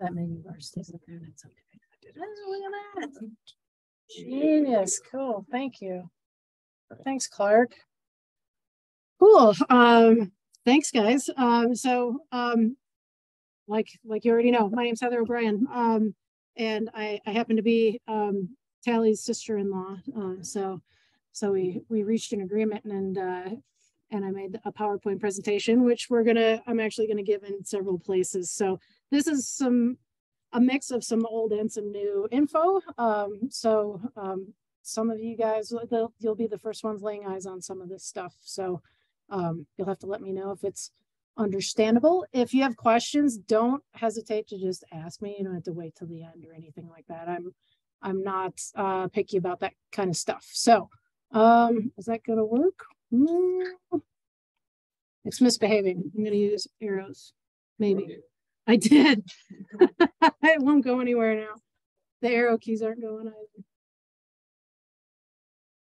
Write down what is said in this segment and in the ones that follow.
that bar stays up there. That's okay. Oh, look at that. Genius. Cool. Thank you. Thanks, Clark. Cool. Um, thanks, guys. Um, so, um, like, like you already know, my name's Heather O'Brien, um, and I, I happen to be um, Tally's sister-in-law. Uh, so, so we we reached an agreement, and uh, and I made a PowerPoint presentation, which we're gonna, I'm actually gonna give in several places. So this is some a mix of some old and some new info. Um, so um, some of you guys, you'll be the first ones laying eyes on some of this stuff. So um, you'll have to let me know if it's understandable. If you have questions, don't hesitate to just ask me. You don't have to wait till the end or anything like that. I'm I'm not uh, picky about that kind of stuff. So um, is that gonna work? Mm. It's misbehaving. I'm gonna use arrows, maybe. I did. it won't go anywhere now. The arrow keys aren't going either.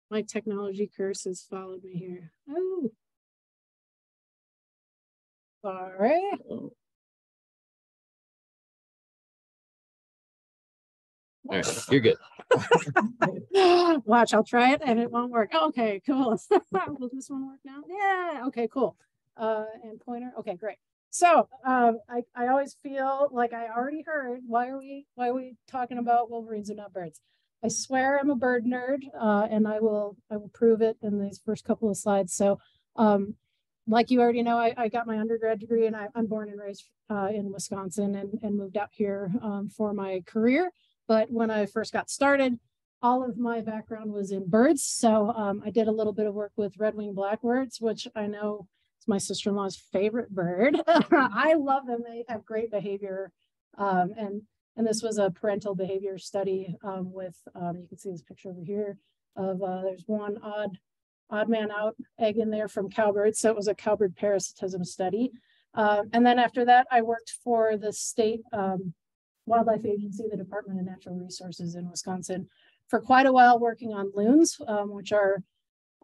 My technology curse has followed me here. Oh. Sorry. All right, you're good. Watch, I'll try it and it won't work. Okay, cool. Will this one work now? Yeah, okay, cool. Uh, and pointer, okay, great. So um, I, I always feel like I already heard why are we why are we talking about Wolverines and not birds? I swear I'm a bird nerd, uh, and I will I will prove it in these first couple of slides. So um, like you already know, I, I got my undergrad degree and I, am born and raised uh, in Wisconsin and, and moved out here um, for my career. But when I first got started, all of my background was in birds. So um, I did a little bit of work with red-winged blackbirds, which I know is my sister-in-law's favorite bird. I love them. They have great behavior. Um, and, and this was a parental behavior study um, with, um, you can see this picture over here of, uh, there's one odd odd man out egg in there from cowbirds. So it was a cowbird parasitism study. Um, and then after that, I worked for the state um, wildlife agency, the Department of Natural Resources in Wisconsin for quite a while working on loons, um, which are,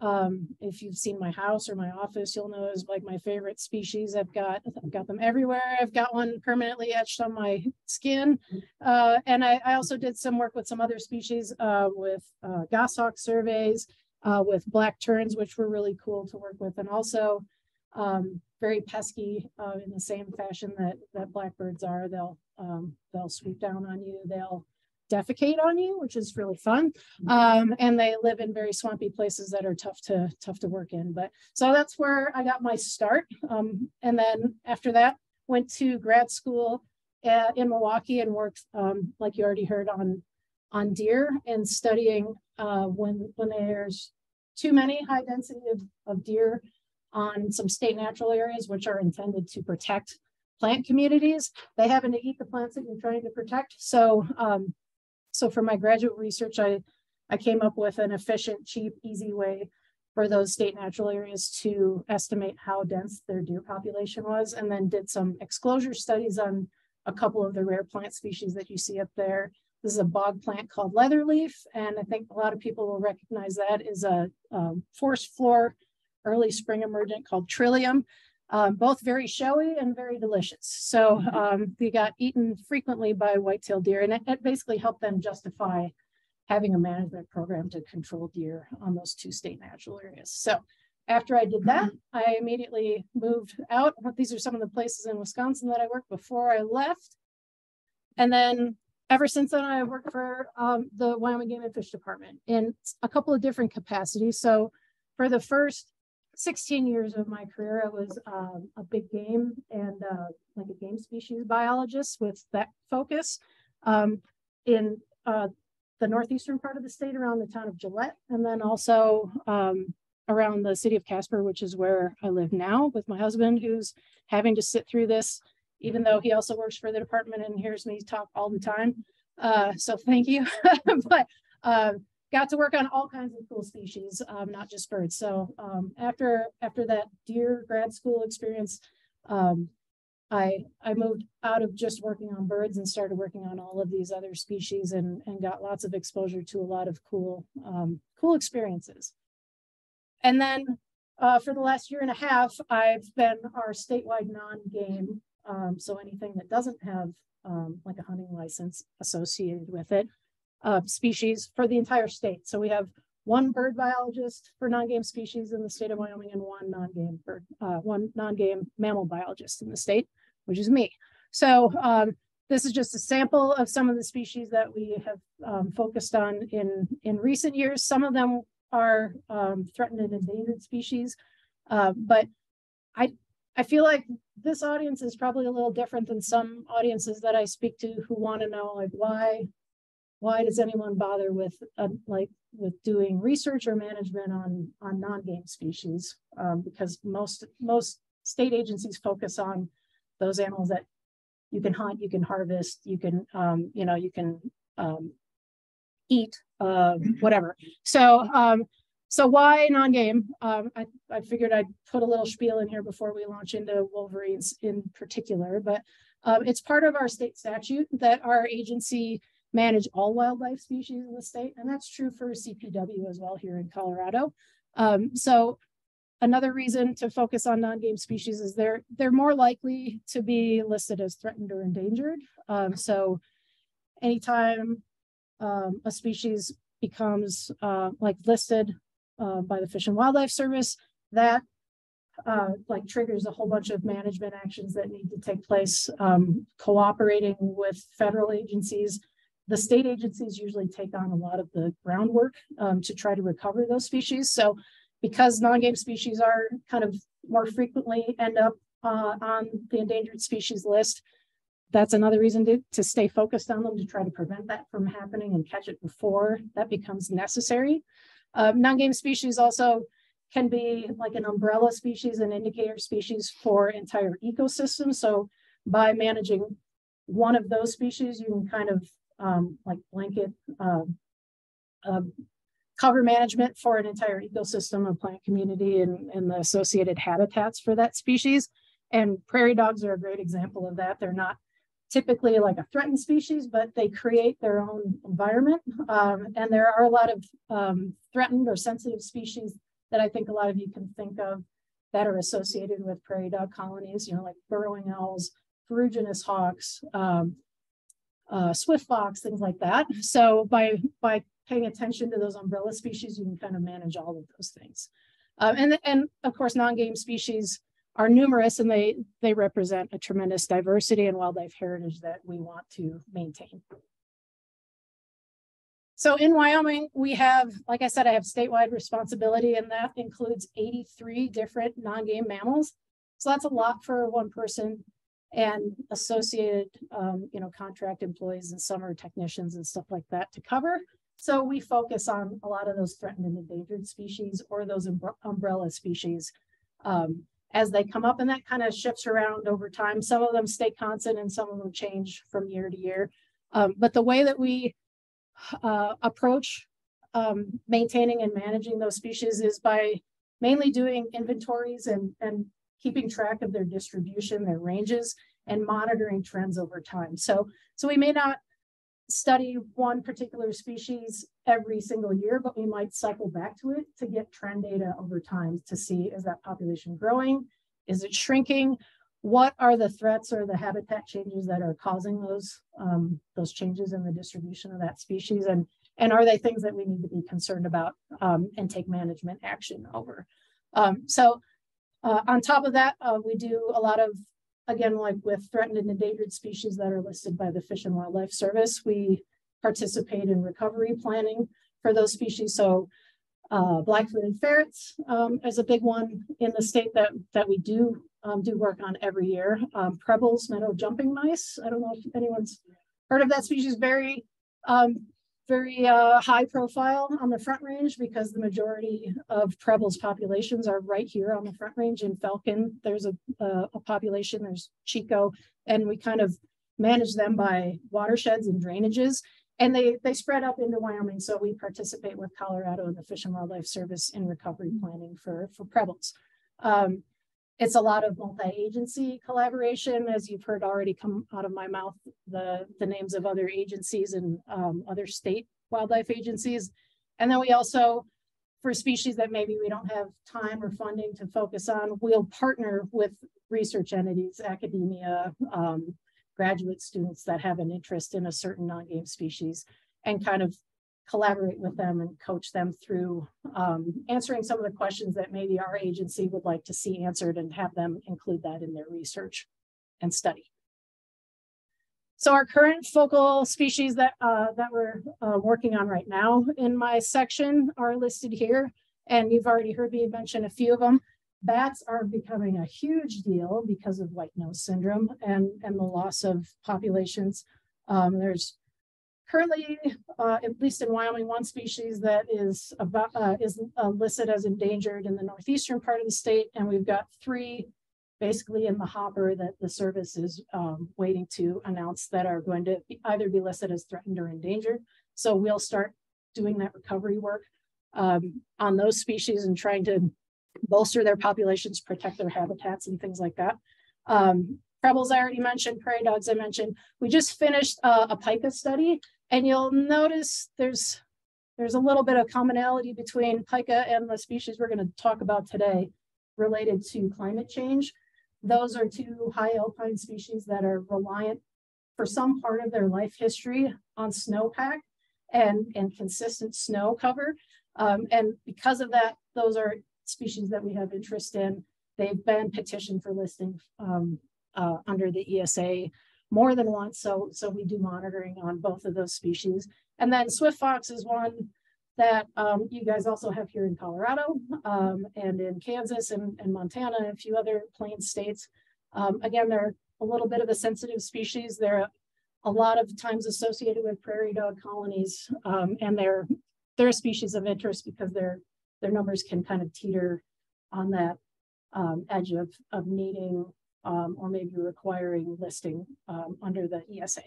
um, if you've seen my house or my office, you'll know is like my favorite species. I've got, I've got them everywhere. I've got one permanently etched on my skin. Uh, and I, I, also did some work with some other species uh, with uh, goshawk surveys uh, with black terns, which were really cool to work with, and also um, very pesky uh, in the same fashion that that blackbirds are. They'll um, they'll swoop down on you. They'll defecate on you, which is really fun. Um, and they live in very swampy places that are tough to tough to work in. But so that's where I got my start. Um, and then after that, went to grad school at, in Milwaukee and worked, um, like you already heard, on on deer and studying uh, when when there's too many high density of, of deer on some state natural areas, which are intended to protect plant communities. They happen to eat the plants that you're trying to protect. So, um, so for my graduate research, I, I came up with an efficient, cheap, easy way for those state natural areas to estimate how dense their deer population was, and then did some exclosure studies on a couple of the rare plant species that you see up there this is a bog plant called leatherleaf, and I think a lot of people will recognize that is a um, forest floor early spring emergent called trillium. Um, both very showy and very delicious. So mm-hmm. um, they got eaten frequently by white-tailed deer, and it, it, basically helped them justify having a management program to control deer on those two state natural areas. So after I did that, mm-hmm. I immediately moved out. These are some of the places in Wisconsin that I worked before I left. And then ever since then, I worked for um, the Wyoming Game and Fish Department in a couple of different capacities. So for the first 16 years of my career, I was um, a big game and uh, like a game species biologist with that focus um, in uh, the northeastern part of the state around the town of Gillette, and then also um, around the city of Casper, which is where I live now with my husband, who's having to sit through this even though he also works for the department and hears me talk all the time. Uh, so thank you. but uh, got to work on all kinds of cool species, um, not just birds. So um, after after that deer grad school experience, um, I I moved out of just working on birds and started working on all of these other species and and got lots of exposure to a lot of cool um, cool experiences. And then uh, for the last year and a half, I've been our statewide non-game um, so anything that doesn't have um, like a hunting license associated with it, uh, species for the entire state. So we have one bird biologist for non-game species in the state of Wyoming and one non-game bird, uh, one non-game mammal biologist in the state, which is me. So um, this is just a sample of some of the species that we have um, focused on in, in recent years. Some of them are um, threatened and endangered species, uh, but I, I feel like this audience is probably a little different than some audiences that I speak to who want to know like why why does anyone bother with uh, like with doing research or management on on non-game species? Um, because most most state agencies focus on those animals that you can hunt you can harvest you can um, you know you can um, eat uh, whatever. So um, so why non-game? Um, I, I figured I'd put a little spiel in here before we launch into wolverines in particular, but um, it's part of our state statute that our agency manage all wildlife species in the state, and that's true for CPW as well here in Colorado. Um, so another reason to focus on non-game species is they're they're more likely to be listed as threatened or endangered. Um, so anytime um, a species becomes uh, like listed uh, by the Fish and Wildlife Service. That uh, like triggers a whole bunch of management actions that need to take place, um, cooperating with federal agencies. The state agencies usually take on a lot of the groundwork um, to try to recover those species. So because non-game species are kind of more frequently end up uh, on the endangered species list, that's another reason to, to stay focused on them to try to prevent that from happening and catch it before that becomes necessary. Um, non-game species also can be like an umbrella species, an indicator species for entire ecosystems. So by managing one of those species, you can kind of um, like blanket um, um, cover management for an entire ecosystem, a plant community, and, and the associated habitats for that species. And prairie dogs are a great example of that. They're not typically like a threatened species, but they create their own environment. Um, and there are a lot of um, threatened or sensitive species that I think a lot of you can think of that are associated with prairie dog colonies, you know, like burrowing owls, ferruginous hawks, um, uh, swift fox, things like that. So by, by paying attention to those umbrella species, you can kind of manage all of those things. Um, and, and of course, non-game species are numerous and they, they represent a tremendous diversity and wildlife heritage that we want to maintain. So in Wyoming, we have, like I said, I have statewide responsibility and that includes 83 different non-game mammals. So that's a lot for one person and associated, um, you know, contract employees and summer technicians and stuff like that to cover. So we focus on a lot of those threatened and endangered species or those umbrella species. Um, as they come up and that kind of shifts around over time. Some of them stay constant and some of them change from year to year. Um, but the way that we uh, approach um, maintaining and managing those species is by mainly doing inventories and, and keeping track of their distribution, their ranges, and monitoring trends over time. So, so we may not study one particular species every single year, but we might cycle back to it to get trend data over time to see is that population growing? Is it shrinking? What are the threats or the habitat changes that are causing those, um, those changes in the distribution of that species? And, and are they things that we need to be concerned about um, and take management action over? Um, so uh, on top of that, uh, we do a lot of again, like with threatened and endangered species that are listed by the Fish and Wildlife Service, we participate in recovery planning for those species. So uh, black-footed ferrets um, is a big one in the state that, that we do um, do work on every year. Um, Preble's meadow jumping mice. I don't know if anyone's heard of that species. Very um, very uh, high profile on the Front Range because the majority of Preble's populations are right here on the Front Range in Falcon. There's a, a, a, population, there's Chico, and we kind of manage them by watersheds and drainages. And they, they spread up into Wyoming. So we participate with Colorado and the Fish and Wildlife Service in recovery planning for, for Preble's. Um, it's a lot of multi-agency collaboration, as you've heard already come out of my mouth, the, the names of other agencies and um, other state wildlife agencies. And then we also, for species that maybe we don't have time or funding to focus on, we'll partner with research entities, academia, um, graduate students that have an interest in a certain non-game species and kind of collaborate with them and coach them through um, answering some of the questions that maybe our agency would like to see answered and have them include that in their research and study. So our current focal species that, uh, that we're uh, working on right now in my section are listed here. And you've already heard me mention a few of them. Bats are becoming a huge deal because of white nose syndrome and, and the loss of populations. Um, there's currently, uh, at least in Wyoming, one species that is about uh, is uh, listed as endangered in the northeastern part of the state, and we've got three basically in the hopper that the service is um, waiting to announce that are going to be, either be listed as threatened or endangered. So we'll start doing that recovery work um, on those species and trying to bolster their populations, protect their habitats and things like that. Um, I already mentioned, prairie dogs I mentioned. We just finished uh, a pika study and you'll notice there's there's a little bit of commonality between pika and the species we're going to talk about today related to climate change. Those are two high alpine species that are reliant for some part of their life history on snowpack and, and consistent snow cover. Um, and because of that, those are species that we have interest in. They've been petitioned for listing um, uh, under the ESA more than once. So, so we do monitoring on both of those species. And then swift fox is one that um, you guys also have here in Colorado um, and in Kansas and, and, Montana and a few other plain states. Um, again, they're a little bit of a sensitive species. They're a lot of times associated with prairie dog colonies um, and they're, they're a species of interest because their, their numbers can kind of teeter on that um, edge of, of needing um, or maybe requiring listing um, under the ESA.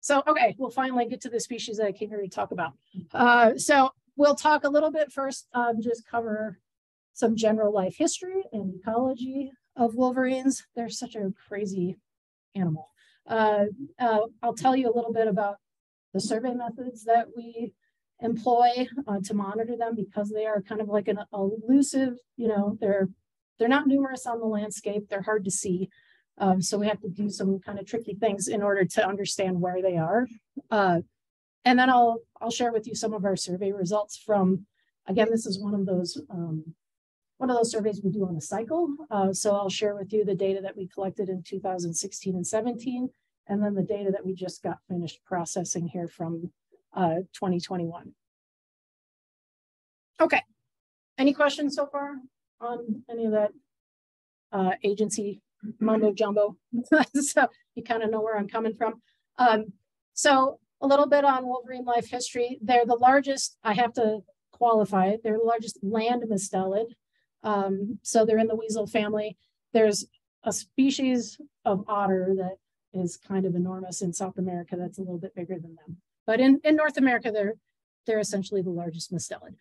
So, okay, we'll finally get to the species that I came here to talk about. Uh, so we'll talk a little bit first, um, just cover some general life history and ecology of wolverines. They're such a crazy animal. Uh, uh, I'll tell you a little bit about the survey methods that we employ uh, to monitor them because they are kind of like an elusive, you know, they're they're not numerous on the landscape. They're hard to see. Um, so we have to do some kind of tricky things in order to understand where they are. Uh, and then I'll, I'll share with you some of our survey results from, again, this is one of those, um, one of those surveys we do on a cycle. Uh, so I'll share with you the data that we collected in 2016 and 17, and then the data that we just got finished processing here from uh, 2021. Okay, any questions so far? On any of that uh, agency mumbo jumbo. so you kind of know where I'm coming from. Um, so a little bit on Wolverine life history. They're the largest, I have to qualify it, they're the largest land mustelid. Um, so they're in the weasel family. There's a species of otter that is kind of enormous in South America that's a little bit bigger than them. But in, in North America, they're, they're essentially the largest mustelid.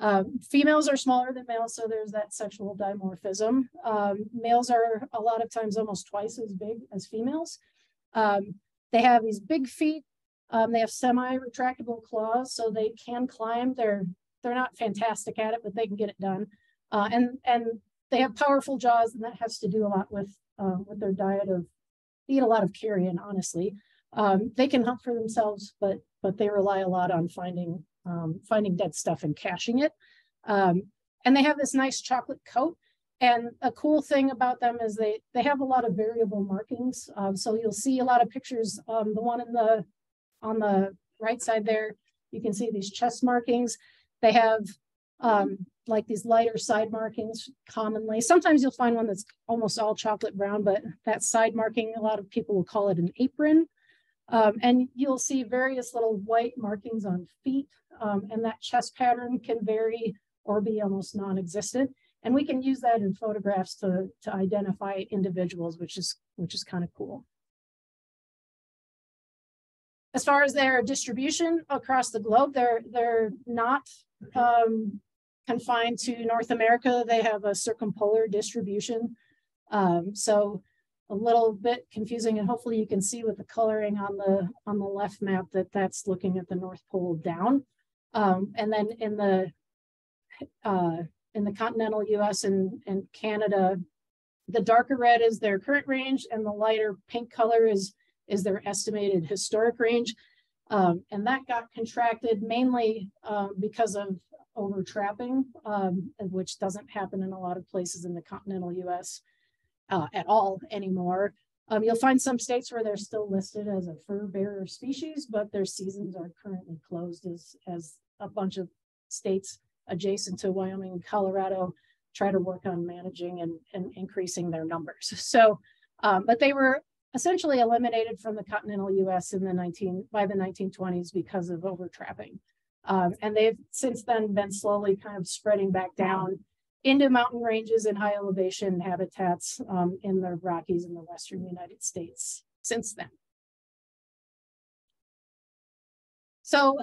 Um, females are smaller than males, so there's that sexual dimorphism. Um, males are a lot of times almost twice as big as females. Um, they have these big feet. Um, they have semi-retractable claws, so they can climb. They're they're not fantastic at it, but they can get it done. Uh, and and they have powerful jaws, and that has to do a lot with uh, with their diet of they eat a lot of carrion. Honestly, um, they can hunt for themselves, but but they rely a lot on finding um, finding dead stuff and caching it. Um, and they have this nice chocolate coat. And a cool thing about them is they they have a lot of variable markings. Um, so you'll see a lot of pictures. Um, the one in the on the right side there, you can see these chest markings. They have um, like these lighter side markings commonly. Sometimes you'll find one that's almost all chocolate brown, but that side marking, a lot of people will call it an apron. Um, and you'll see various little white markings on feet um, and that chest pattern can vary or be almost non-existent. And we can use that in photographs to, to identify individuals, which is, which is kind of cool. As far as their distribution across the globe, they're, they're not um, confined to North America. They have a circumpolar distribution. Um, so a little bit confusing and hopefully you can see with the coloring on the on the left map that that's looking at the North Pole down. Um, and then in the uh, in the continental US and, and Canada, the darker red is their current range and the lighter pink color is, is their estimated historic range. Um, and that got contracted mainly um, because of overtrapping, um, which doesn't happen in a lot of places in the continental US uh, at all anymore. Um, you'll find some states where they're still listed as a fur bearer species, but their seasons are currently closed as, as a bunch of states adjacent to Wyoming and Colorado try to work on managing and, and increasing their numbers. So, um, but they were essentially eliminated from the continental US in the 19 by the 1920s because of overtrapping. Um, and they've since then been slowly kind of spreading back down into mountain ranges and high elevation habitats um, in the Rockies in the Western United States since then. So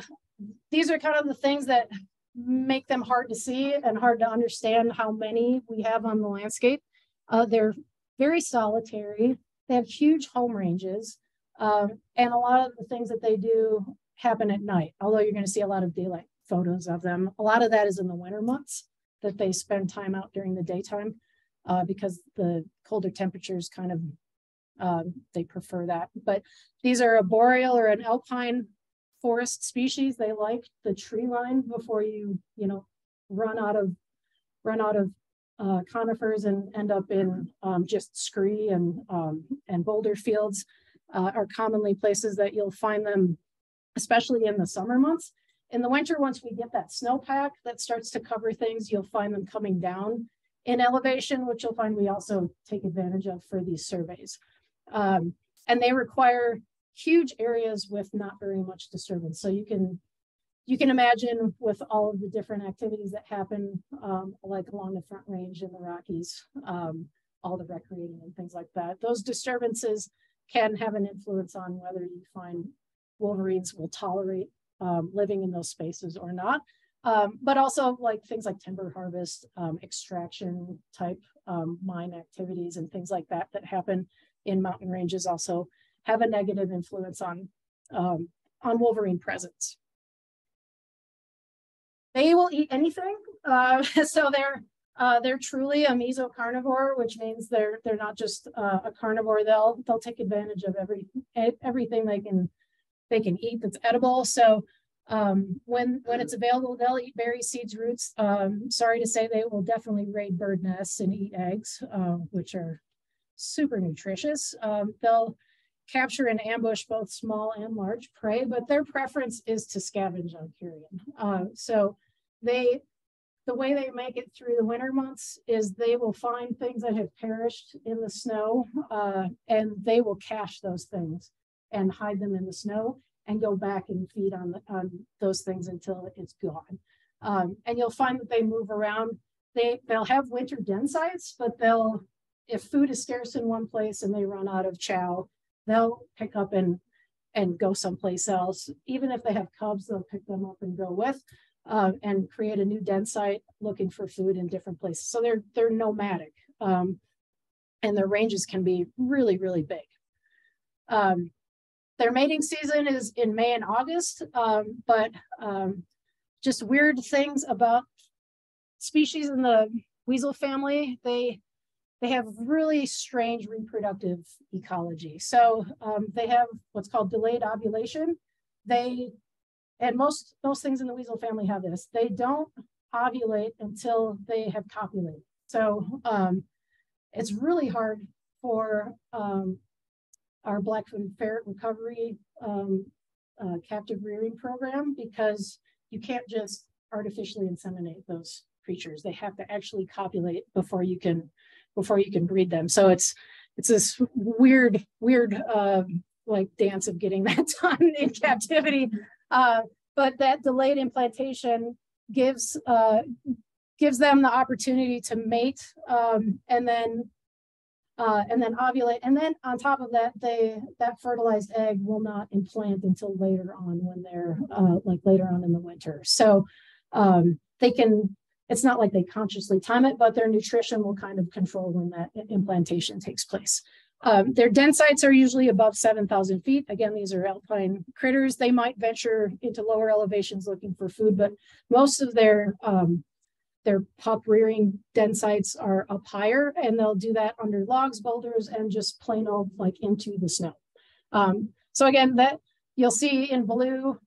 these are kind of the things that make them hard to see and hard to understand how many we have on the landscape. Uh, they're very solitary. They have huge home ranges. Um, and a lot of the things that they do happen at night, although you're going to see a lot of daylight photos of them. A lot of that is in the winter months that they spend time out during the daytime uh, because the colder temperatures kind of, um, they prefer that. But these are a boreal or an alpine forest species. They like the tree line before you, you know, run out of, run out of uh, conifers and end up in um, just scree and, um, and boulder fields uh, are commonly places that you'll find them, especially in the summer months. In the winter, once we get that snowpack that starts to cover things, you'll find them coming down in elevation, which you'll find we also take advantage of for these surveys. Um, and they require huge areas with not very much disturbance. So you can you can imagine with all of the different activities that happen, um, like along the Front Range in the Rockies, um, all the recreating and things like that. Those disturbances can have an influence on whether you find wolverines will tolerate um, living in those spaces or not. Um, but also like things like timber harvest, um, extraction type um, mine activities and things like that that happen in mountain ranges also have a negative influence on, um, on wolverine presence. They will eat anything. Uh, so they're uh, they're truly a mesocarnivore, which means they're they're not just uh, a carnivore. They'll they'll take advantage of every everything they can they can eat that's edible. So um, when when it's available, they'll eat berries, seeds, roots. Um, sorry to say, they will definitely raid bird nests and eat eggs, uh, which are super nutritious. Um, they'll capture and ambush both small and large prey, but their preference is to scavenge on carrion. Uh, so they, the way they make it through the winter months is they will find things that have perished in the snow uh, and they will cache those things and hide them in the snow and go back and feed on, the, on those things until it's gone. Um, and you'll find that they move around. They, they'll have winter den sites, but they'll, if food is scarce in one place and they run out of chow, they'll pick up and, and go someplace else. Even if they have cubs, they'll pick them up and go with uh, and create a new den site looking for food in different places. So they're, they're nomadic um, and their ranges can be really, really big. Um, their mating season is in May and August, um, but um, just weird things about species in the weasel family. They they have really strange reproductive ecology. So um, they have what's called delayed ovulation. They and most most things in the weasel family have this. They don't ovulate until they have copulated. So um, it's really hard for um, our Black-footed ferret recovery um, uh, captive rearing program because you can't just artificially inseminate those creatures. They have to actually copulate before you can before you can breed them. So it's it's this weird weird uh, like dance of getting that done in captivity. Uh, but that delayed implantation gives uh, gives them the opportunity to mate um, and then uh, and then ovulate. And then on top of that, they that fertilized egg will not implant until later on when they're uh, like later on in the winter. So um, they can, it's not like they consciously time it, but their nutrition will kind of control when that implantation takes place. Um, their den sites are usually above 7,000 feet. Again, these are alpine critters. They might venture into lower elevations looking for food, but most of their um, their pup rearing den sites are up higher and they'll do that under logs, boulders, and just plain old like into the snow. Um, so again, that you'll see in blue,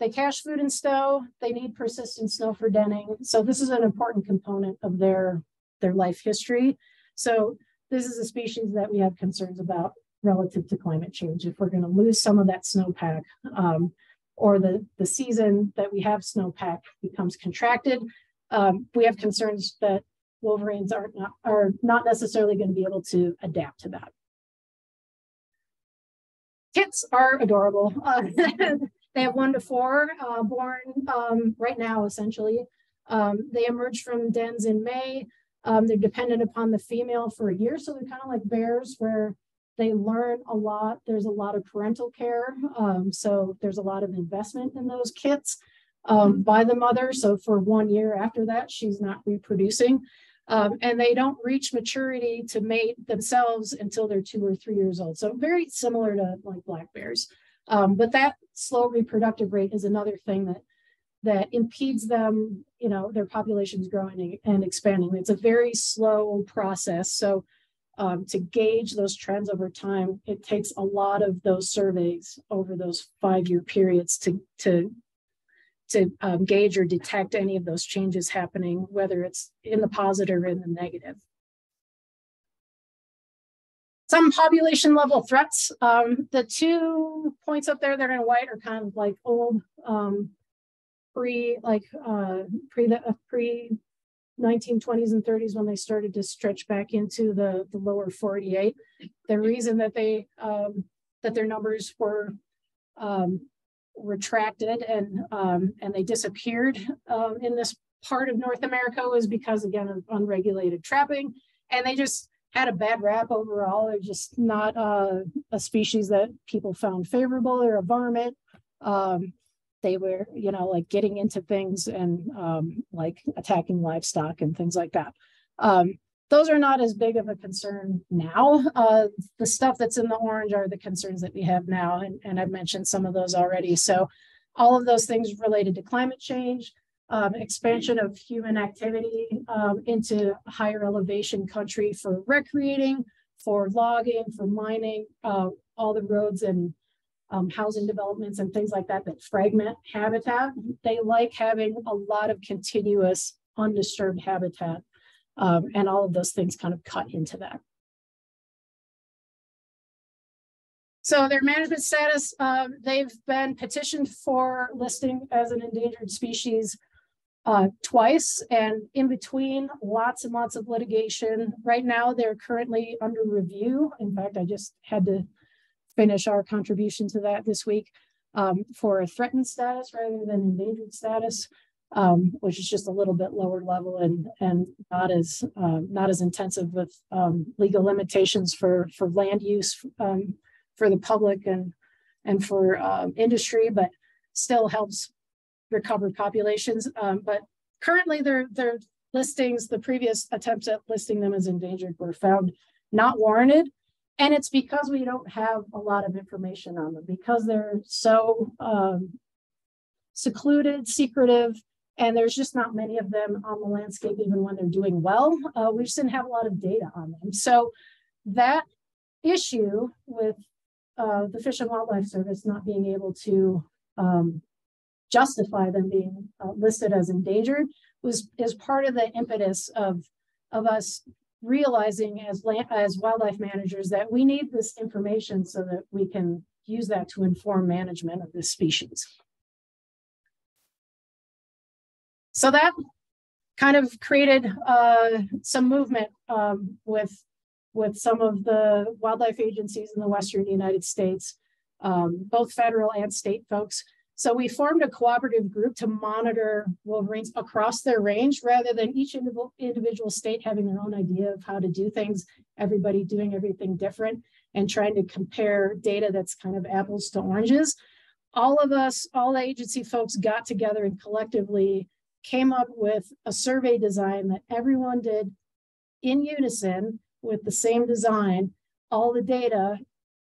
they cache food in snow, they need persistent snow for denning. So this is an important component of their, their life history. So this is a species that we have concerns about relative to climate change. If we're gonna lose some of that snowpack um, or the, the season that we have snowpack becomes contracted, um, we have concerns that wolverines are not, are not necessarily going to be able to adapt to that. Kits are adorable. Uh, they have one to four, uh, born um, right now, essentially. Um, they emerge from dens in May. Um, they're dependent upon the female for a year, so they're kind of like bears where they learn a lot. There's a lot of parental care, um, so there's a lot of investment in those kits um, by the mother. So for one year after that, she's not reproducing. Um, and they don't reach maturity to mate themselves until they're two or three years old. So very similar to like black bears. Um, but that slow reproductive rate is another thing that that impedes them, you know, their populations growing and expanding. It's a very slow process. So um, to gauge those trends over time, it takes a lot of those surveys over those five-year periods to, to to um, gauge or detect any of those changes happening, whether it's in the positive or in the negative. Some population level threats. Um, the two points up there that are in white are kind of like old um, pre, like uh, pre the uh, pre 1920s and 30s when they started to stretch back into the, the lower 48. The reason that they um, that their numbers were um, retracted and um, and they disappeared um, in this part of North America was because again of unregulated trapping, and they just had a bad rap overall. They're just not uh, a species that people found favorable or a varmint. Um, they were, you know, like getting into things and um, like attacking livestock and things like that. Those are not as big of a concern now. Uh, the stuff that's in the orange are the concerns that we have now, and, and I've mentioned some of those already. So all of those things related to climate change, um, expansion of human activity um, into higher elevation country for recreating, for logging, for mining, uh, all the roads and um, housing developments and things like that that fragment habitat. They like having a lot of continuous undisturbed habitat um, and all of those things kind of cut into that. So their management status, um, they've been petitioned for listing as an endangered species uh, twice and in between lots and lots of litigation. Right now, they're currently under review. In fact, I just had to finish our contribution to that this week um, for a threatened status rather than endangered status um, which is just a little bit lower level and and not as um, not as intensive with um, legal limitations for for land use um, for the public and and for um, industry, but still helps recover populations. But currently, their their listings, the previous attempts at listing them as endangered, were found not warranted. And it's because we don't have a lot of information on them because they're so secluded, secretive, and there's just not many of them on the landscape, even when they're doing well. Uh, we just didn't have a lot of data on them. So that issue with uh, the Fish and Wildlife Service not being able to um, justify them being uh, listed as endangered was is part of the impetus of of us realizing as land, as wildlife managers that we need this information so that we can use that to inform management of this species. So that kind of created uh, some movement um, with with some of the wildlife agencies in the Western United States, um, both federal and state folks. So we formed a cooperative group to monitor wolverines across their range rather than each individual state having their own idea of how to do things, everybody doing everything different and trying to compare data that's kind of apples to oranges. All of us, all the agency folks got together and collectively came up with a survey design that everyone did in unison with the same design. All the data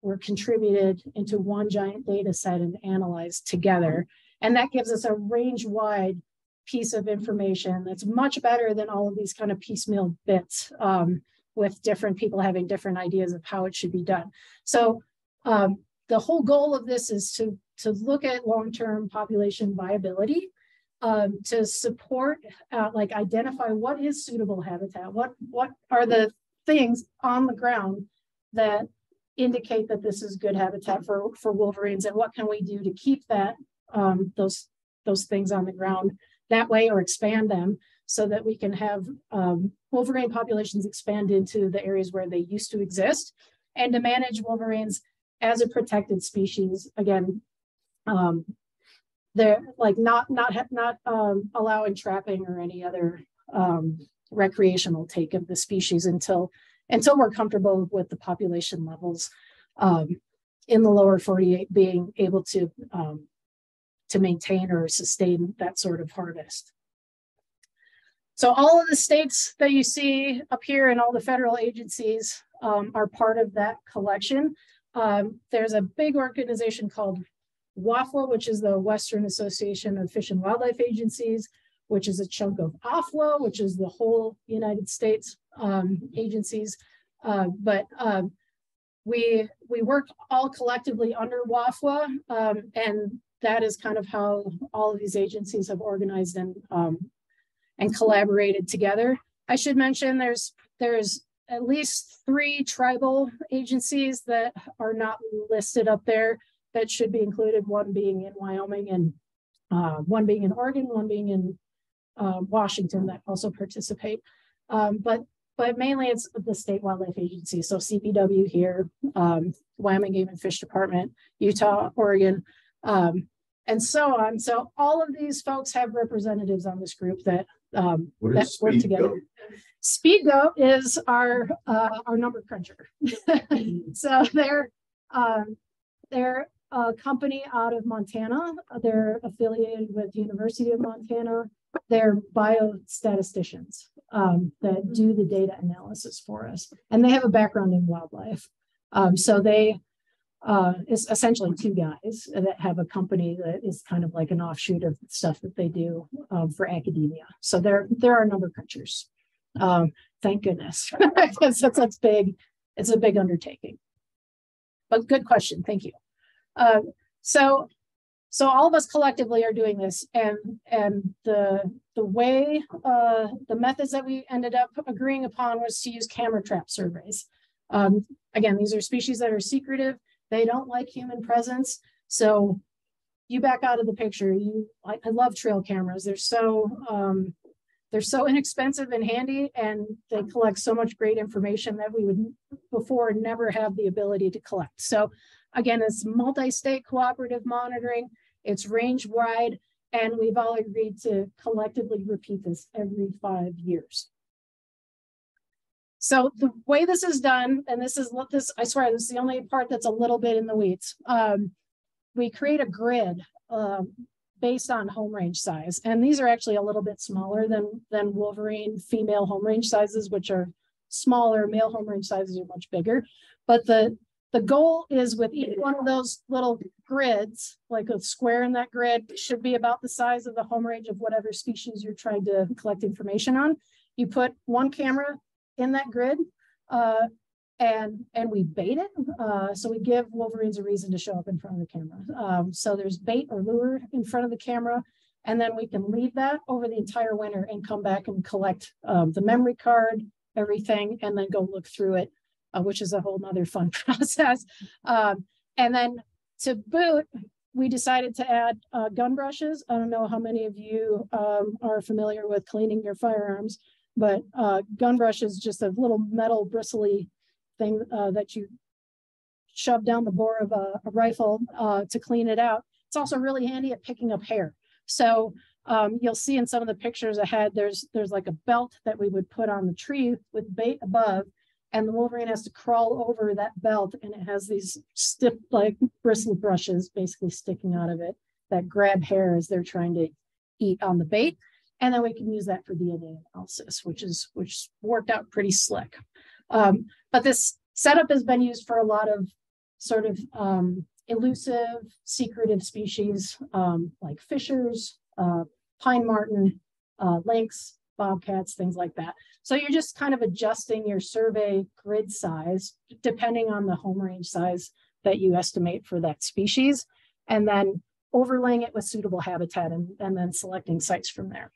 were contributed into one giant data set and analyzed together. And that gives us a range wide piece of information that's much better than all of these kind of piecemeal bits um, with different people having different ideas of how it should be done. So um, the whole goal of this is to, to look at long-term population viability um, to support, uh, like identify what is suitable habitat, what, what are the things on the ground that indicate that this is good habitat for, for wolverines and what can we do to keep that, um, those, those things on the ground that way or expand them so that we can have um, wolverine populations expand into the areas where they used to exist and to manage wolverines as a protected species. Again um, they're like not not not um, allowing trapping or any other um, recreational take of the species until until we're comfortable with the population levels um, in the lower 48 being able to um, to maintain or sustain that sort of harvest. So all of the states that you see up here and all the federal agencies um, are part of that collection. Um, there's a big organization called WAFWA, which is the Western Association of Fish and Wildlife Agencies, which is a chunk of AFWA, which is the whole United States um, agencies. Uh, but um, we we work all collectively under WAFWA, um, and that is kind of how all of these agencies have organized and um, and collaborated together. I should mention there's there's at least three tribal agencies that are not listed up there that should be included, one being in Wyoming and uh, one being in Oregon, one being in uh, Washington that also participate. Um, but but mainly it's the state wildlife agency. So CPW here, um, Wyoming Game and Fish Department, Utah, Oregon, um, and so on. So all of these folks have representatives on this group that um, that work together. Goat? Speed Goat is our uh, our number cruncher. so they're um, they're a company out of Montana. They're affiliated with the University of Montana. They're biostatisticians um, that do the data analysis for us, and they have a background in wildlife. Um, so they uh, is essentially two guys that have a company that is kind of like an offshoot of stuff that they do um, for academia. So there, there are a number crunchers. Um, thank goodness, because that's, that's big. It's a big undertaking. But good question. Thank you. Uh, so, so all of us collectively are doing this, and and the the way uh, the methods that we ended up agreeing upon was to use camera trap surveys. Um, again, these are species that are secretive they don't like human presence. So you back out of the picture. You, I, I love trail cameras. They're so um, they're so inexpensive and handy, and they collect so much great information that we would before never have the ability to collect. So again, it's multi-state cooperative monitoring. It's range wide, and we've all agreed to collectively repeat this every five years. So the way this is done, and this is this, I swear, this is the only part that's a little bit in the weeds. Um, we create a grid um, based on home range size. And these are actually a little bit smaller than, than Wolverine female home range sizes, which are smaller, male home range sizes are much bigger. But the, the goal is with each one of those little grids, like a square in that grid should be about the size of the home range of whatever species you're trying to collect information on. You put one camera in that grid. Uh, and and we bait it. Uh, so we give wolverines a reason to show up in front of the camera. Um, so there's bait or lure in front of the camera, and then we can leave that over the entire winter and come back and collect um, the memory card, everything, and then go look through it, uh, which is a whole nother fun process. Um, and then to boot, we decided to add uh, gun brushes. I don't know how many of you um, are familiar with cleaning your firearms. But uh, gun brush is just a little metal bristly thing uh, that you shove down the bore of a, a rifle uh, to clean it out. It's also really handy at picking up hair. So um, you'll see in some of the pictures ahead, there's there's like a belt that we would put on the tree with bait above, and the wolverine has to crawl over that belt, and it has these stiff like bristle brushes basically sticking out of it that grab hair as they're trying to eat on the bait. And then we can use that for DNA analysis, which is which worked out pretty slick. Um, but this setup has been used for a lot of sort of um, elusive, secretive species um, like fishers, uh, pine marten, uh, lynx, bobcats, things like that. So you're just kind of adjusting your survey grid size depending on the home range size that you estimate for that species, and then overlaying it with suitable habitat and, and then selecting sites from there.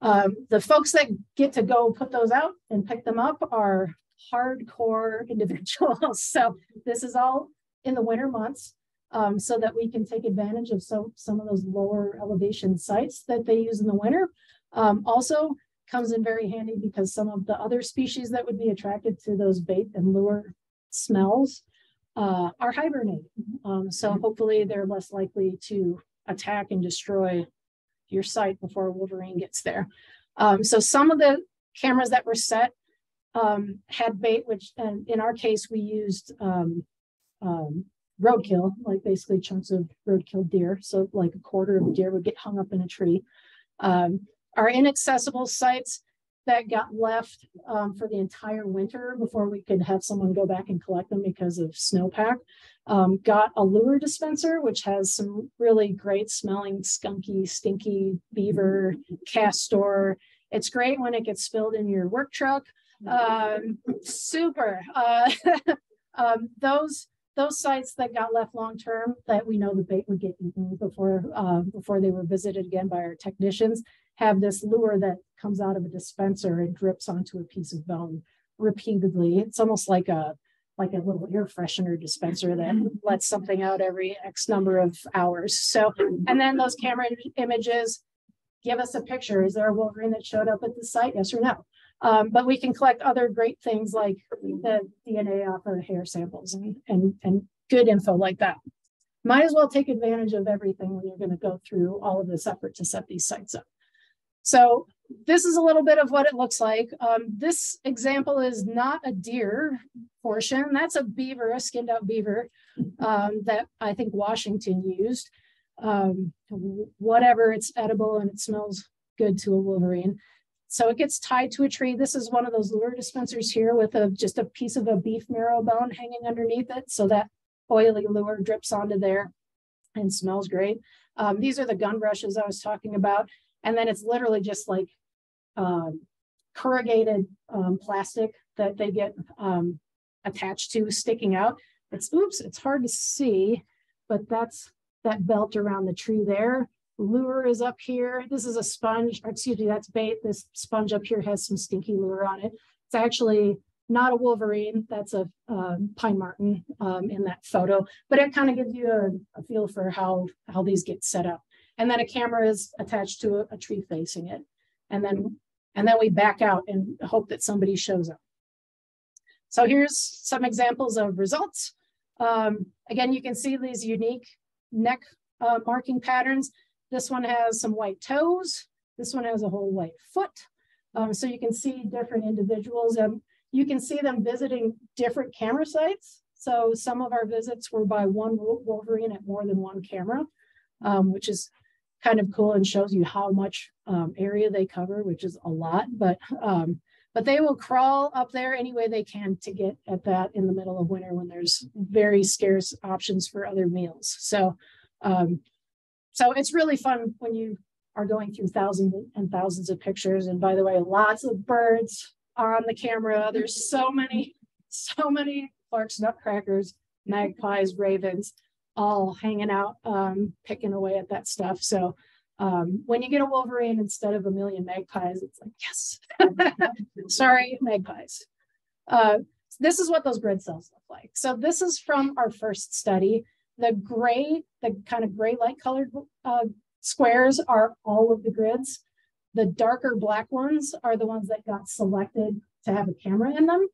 Um, the folks that get to go put those out and pick them up are hardcore individuals. so this is all in the winter months um, so that we can take advantage of some, some of those lower elevation sites that they use in the winter. Um, also comes in very handy because some of the other species that would be attracted to those bait and lure smells uh, are hibernating. Um, so mm-hmm. hopefully they're less likely to attack and destroy your site before a wolverine gets there. Um, so some of the cameras that were set um, had bait, which and in our case we used um, um, roadkill, like basically chunks of roadkill deer. So like a quarter of a deer would get hung up in a tree. Our inaccessible sites that got left um, for the entire winter before we could have someone go back and collect them because of snowpack. Um, got a lure dispenser, which has some really great smelling, skunky, stinky beaver, castor. It's great when it gets spilled in your work truck. Um, super. Uh, um, those those sites that got left long term that we know the bait would get eaten before uh, before they were visited again by our technicians have this lure that comes out of a dispenser and drips onto a piece of bone repeatedly. It's almost like a like a little air freshener dispenser that lets something out every X number of hours. So, and then those camera images give us a picture. Is there a Wolverine that showed up at the site? Yes or no? Um, but we can collect other great things like the DNA off of the hair samples and, and, and good info like that. Might as well take advantage of everything when you're going to go through all of this effort to set these sites up. So this is a little bit of what it looks like. Um, this example is not a deer portion. That's a beaver, a skinned out beaver um, that I think Washington used. Um, whatever, it's edible and it smells good to a wolverine. So it gets tied to a tree. This is one of those lure dispensers here with a just a piece of a beef marrow bone hanging underneath it. So that oily lure drips onto there and smells great. Um, these are the gun brushes I was talking about. And then it's literally just like um, corrugated um, plastic that they get um, attached to sticking out. It's, oops, it's hard to see, but that's that belt around the tree there. Lure is up here. This is a sponge, excuse me, that's bait. This sponge up here has some stinky lure on it. It's actually not a wolverine. That's a um, pine marten um, in that photo, but it kind of gives you a, a, feel for how how these get set up. And then a camera is attached to a, a tree facing it. And then, and then we back out and hope that somebody shows up. So here's some examples of results. Um, again, you can see these unique neck uh, marking patterns. This one has some white toes. This one has a whole white foot. Um, so you can see different individuals and you can see them visiting different camera sites. So some of our visits were by one Wolverine at more than one camera, um, which is kind of cool and shows you how much um, area they cover, which is a lot, but um, but they will crawl up there any way they can to get at that in the middle of winter when there's very scarce options for other meals. So um, so it's really fun when you are going through thousands and thousands of pictures. And by the way, lots of birds on the camera. There's so many, so many Clark's nutcrackers, magpies, ravens all hanging out, um, picking away at that stuff. So um, when you get a Wolverine instead of a million magpies, it's like, yes, sorry, magpies. Uh, this is what those grid cells look like. So this is from our first study. The gray, the kind of gray light colored uh, squares are all of the grids. The darker black ones are the ones that got selected to have a camera in them.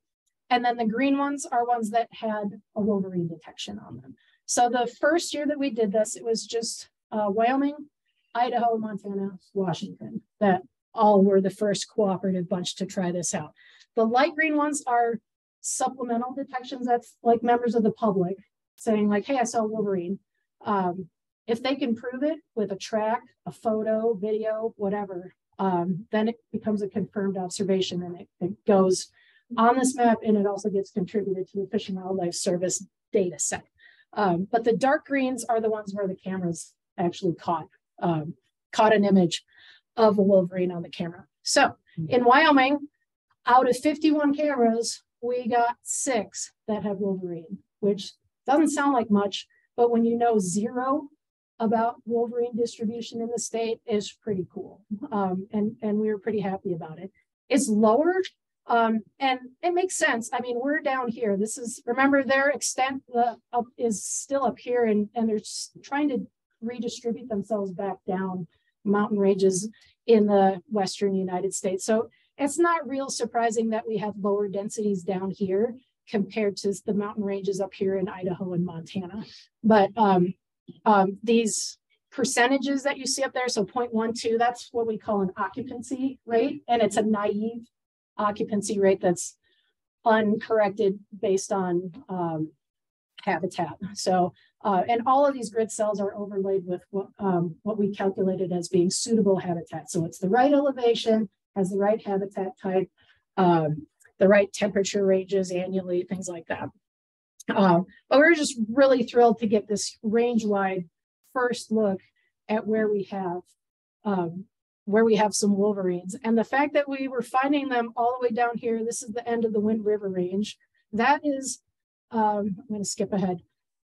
And then the green ones are ones that had a Wolverine detection on them. So the first year that we did this, it was just uh, Wyoming, Idaho, Montana, Washington that all were the first cooperative bunch to try this out. The light green ones are supplemental detections. That's like members of the public saying like, hey, I saw Wolverine. Um, if they can prove it with a track, a photo, video, whatever, um, then it becomes a confirmed observation and it, it, goes on this map and it also gets contributed to the Fish and Wildlife Service data set. Um, but the dark greens are the ones where the cameras actually caught um, caught an image of a wolverine on the camera. So in Wyoming, out of 51 cameras, we got six that have wolverine, which doesn't sound like much, but when you know zero about wolverine distribution in the state is pretty cool. Um, and, and we were pretty happy about it. It's lower um, and it makes sense. I mean, we're down here. This is, remember their extent uh, up is still up here and, and they're trying to redistribute themselves back down mountain ranges in the Western United States. So it's not real surprising that we have lower densities down here compared to the mountain ranges up here in Idaho and Montana. But um, um, these percentages that you see up there, so 0.12, that's what we call an occupancy rate, and it's a naive occupancy rate that's uncorrected based on um, habitat. So, uh, and all of these grid cells are overlaid with what, um, what we calculated as being suitable habitat. So it's the right elevation, has the right habitat type, um, the right temperature ranges annually, things like that. Um, but we're just really thrilled to get this range-wide first look at where we have um, where we have some wolverines. And the fact that we were finding them all the way down here, this is the end of the Wind River Range. That is, um, I'm going to skip ahead.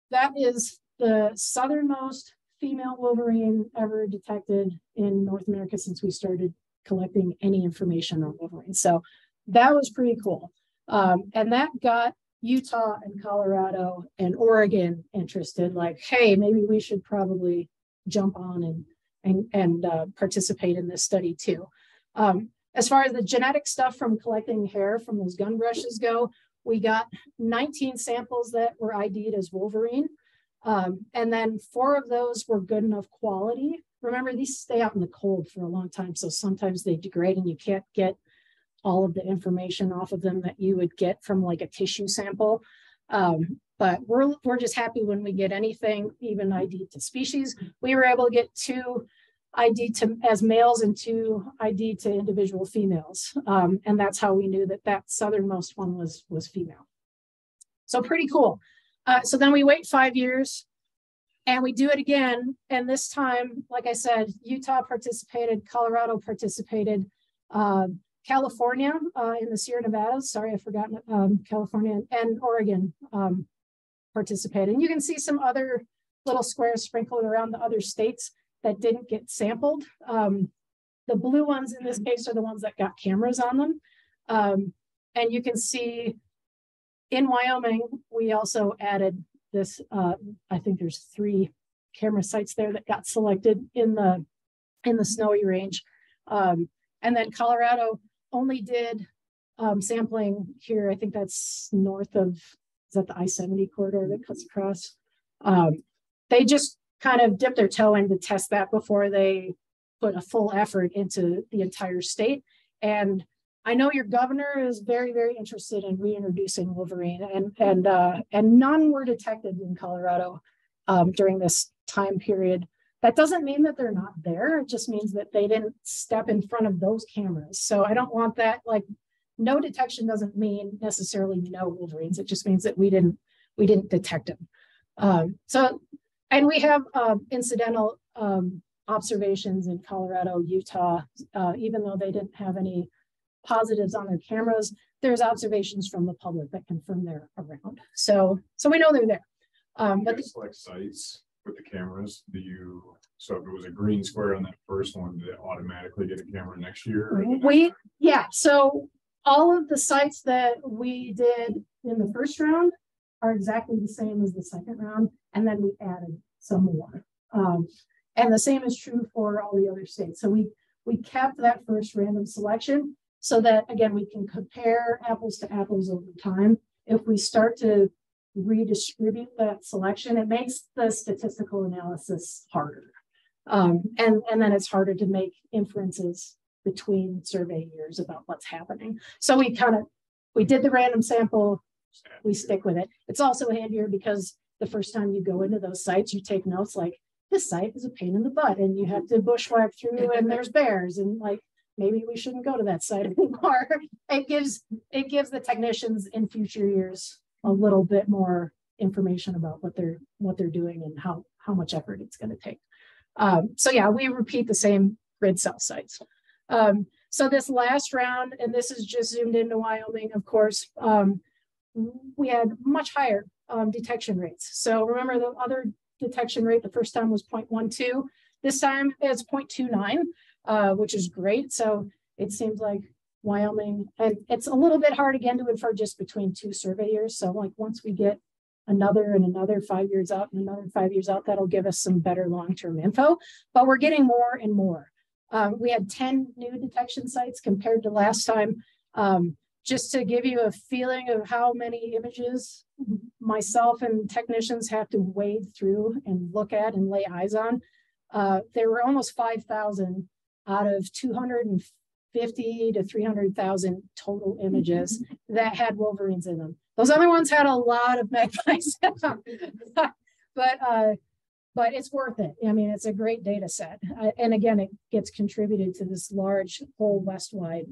That is the southernmost female wolverine ever detected in North America since we started collecting any information on wolverines. So that was pretty cool. Um, and that got Utah and Colorado and Oregon interested, like, hey, maybe we should probably jump on and and, and uh, participate in this study too. Um, as far as the genetic stuff from collecting hair from those gun brushes go, we got 19 samples that were ID'd as Wolverine. Um, and then four of those were good enough quality. Remember, these stay out in the cold for a long time. So sometimes they degrade and you can't get all of the information off of them that you would get from like a tissue sample. Um, but we're, we're just happy when we get anything, even ID to species. We were able to get two ID to as males and two ID to individual females. Um, and that's how we knew that that southernmost one was, was female. So pretty cool. Uh, so then we wait five years and we do it again. And this time, like I said, Utah participated, Colorado participated, uh, California uh, in the Sierra Nevadas, sorry, I've forgotten, um, California and Oregon um, participate. And you can see some other little squares sprinkled around the other states that didn't get sampled. Um, the blue ones in this case are the ones that got cameras on them. Um, and you can see in Wyoming, we also added this, uh, I think there's three camera sites there that got selected in the in the snowy range. Um, and then Colorado only did um, sampling here. I think that's north of is that the I-70 corridor that cuts across? Um, they just kind of dip their toe in to test that before they put a full effort into the entire state. And I know your governor is very, very interested in reintroducing Wolverine, and and uh, and none were detected in Colorado um, during this time period. That doesn't mean that they're not there. It just means that they didn't step in front of those cameras. So I don't want that like no detection doesn't mean necessarily no wolverines. It just means that we didn't we didn't detect them. Um, so, and we have um, incidental um, observations in Colorado, Utah, uh, even though they didn't have any positives on their cameras. There's observations from the public that confirm they're around. So, so we know they're there. Um, but the, select sites with the cameras. Do you so if it was a green square on that first one, did it automatically get a camera next year? We yeah. So all of the sites that we did in the first round are exactly the same as the second round, and then we added some more. Um, and the same is true for all the other states. So we we kept that first random selection so that again we can compare apples to apples over time. If we start to redistribute that selection, it makes the statistical analysis harder. Um, and, and then it's harder to make inferences between survey years about what's happening. So we kind of, we did the random sample, we stick with it. It's also handier because the first time you go into those sites, you take notes like, this site is a pain in the butt and you have to bushwhack through and there's bears and like, maybe we shouldn't go to that site anymore. it gives, it gives the technicians in future years a little bit more information about what they're, what they're doing and how, how much effort it's going to take. Um, so yeah, we repeat the same grid cell sites. Um, so this last round, and this is just zoomed into Wyoming, of course, um, we had much higher um, detection rates. So remember the other detection rate the first time was 0.12. This time it's 0.29, uh, which is great. So it seems like Wyoming, and it's a little bit hard again to infer just between two survey years. So like once we get another and another five years out and another five years out, that'll give us some better long-term info, but we're getting more and more. Um, we had 10 new detection sites compared to last time. Um, just to give you a feeling of how many images myself and technicians have to wade through and look at and lay eyes on. Uh, there were almost 5,000 out of 250 to 300,000 total images that had wolverines in them. Those other ones had a lot of magpies but uh, but it's worth it. I mean, it's a great data set. Uh, and again, it gets contributed to this large whole west-wide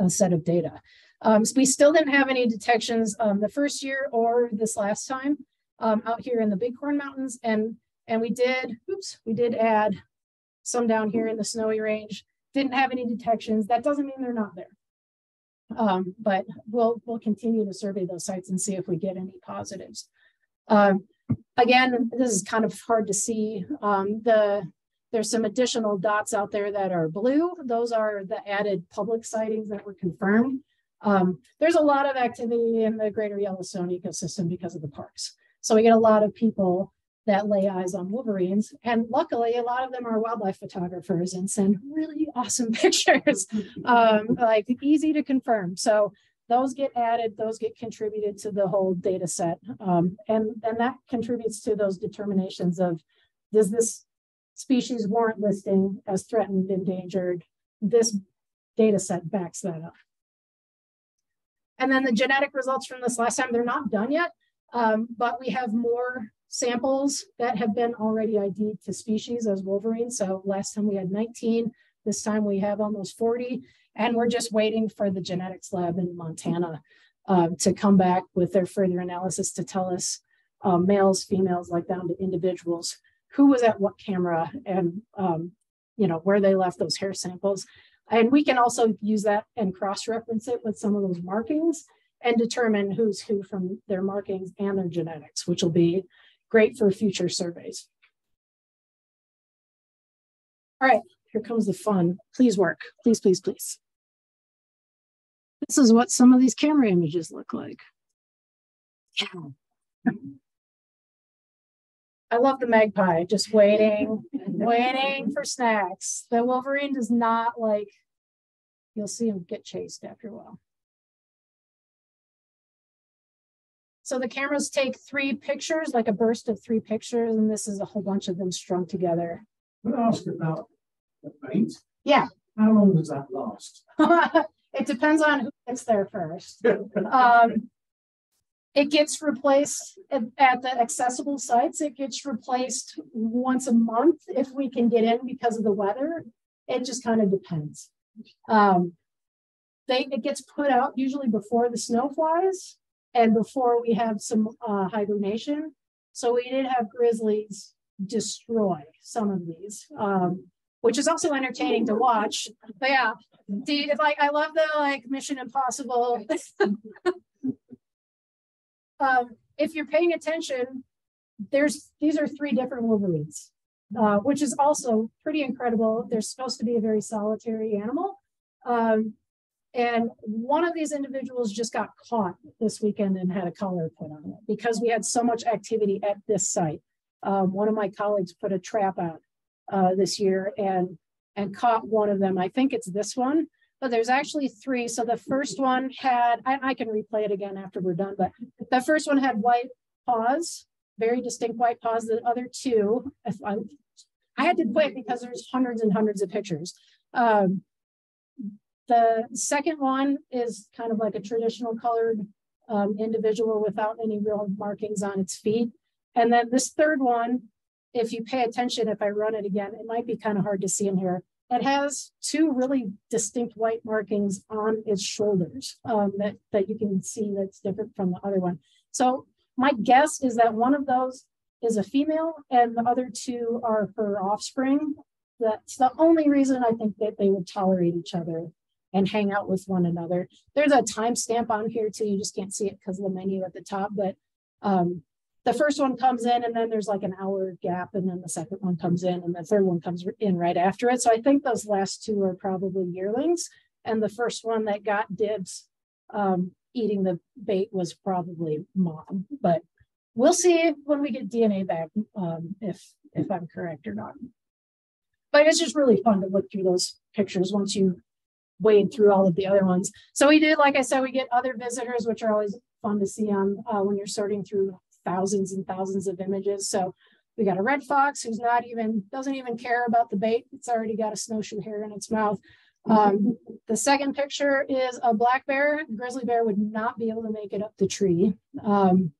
uh, set of data. Um, so we still didn't have any detections um, the first year or this last time um, out here in the Bighorn Mountains. And, and we did, oops, we did add some down here in the snowy range. Didn't have any detections. That doesn't mean they're not there. Um, but we'll, we'll continue to survey those sites and see if we get any positives. Um, again, this is kind of hard to see. Um, the there's some additional dots out there that are blue. Those are the added public sightings that were confirmed. Um, there's a lot of activity in the greater Yellowstone ecosystem because of the parks. So we get a lot of people that lay eyes on wolverines. And luckily, a lot of them are wildlife photographers and send really awesome pictures, um, like easy to confirm. So those get added, those get contributed to the whole data set. Um, and, and that contributes to those determinations of, does this species warrant listing as threatened, endangered? This data set backs that up. And then the genetic results from this last time, they're not done yet, um, but we have more samples that have been already ID'd to species as wolverine. So last time we had 19, this time we have almost 40. And we're just waiting for the genetics lab in Montana uh, to come back with their further analysis to tell us uh, males, females, like down to individuals, who was at what camera and um, you know where they left those hair samples. And we can also use that and cross-reference it with some of those markings and determine who's who from their markings and their genetics, which will be great for future surveys. All right, here comes the fun. Please work, please, please, please. This is what some of these camera images look like. I love the magpie, just waiting, waiting for snacks. The Wolverine does not like, you'll see him get chased after a while. So the cameras take three pictures, like a burst of three pictures, and this is a whole bunch of them strung together. Can I ask about the paint? Yeah. How long does that last? It depends on who gets there first. Um, it gets replaced at, at, the accessible sites. It gets replaced once a month if we can get in because of the weather. It just kind of depends. Um, they, it gets put out usually before the snow flies and before we have some uh, hibernation. So we did have grizzlies destroy some of these. Um, which is also entertaining to watch. But yeah, see, if like I love the like Mission Impossible. um, if you're paying attention, there's these are three different Wolverines, uh, which is also pretty incredible. They're supposed to be a very solitary animal. Um, and one of these individuals just got caught this weekend and had a collar put on it because we had so much activity at this site. Um, one of my colleagues put a trap out uh, this year and and caught one of them. I think it's this one, but there's actually three. So the first one had, I, I can replay it again after we're done, but the first one had white paws, very distinct white paws. The other two, I, I had to quit because there's hundreds and hundreds of pictures. Um, the second one is kind of like a traditional colored um, individual without any real markings on its feet. And then this third one if you pay attention, if I run it again, it might be kind of hard to see in here. It has two really distinct white markings on its shoulders um, that, that you can see that's different from the other one. So my guess is that one of those is a female and the other two are her offspring. That's the only reason I think that they would tolerate each other and hang out with one another. There's a timestamp on here too. You just can't see it because of the menu at the top, but um, the first one comes in and then there's like an hour gap and then the second one comes in and the third one comes in right after it. So I think those last two are probably yearlings. And the first one that got dibs um, eating the bait was probably mom, but we'll see when we get DNA back um, if if I'm correct or not. But it's just really fun to look through those pictures once you wade through all of the other ones. So we did, like I said, we get other visitors, which are always fun to see on uh, when you're sorting through thousands and thousands of images. So we got a red fox who's not even doesn't even care about the bait. It's already got a snowshoe hare in its mouth. Um, the second picture is a black bear. Grizzly bear would not be able to make it up the tree. Um,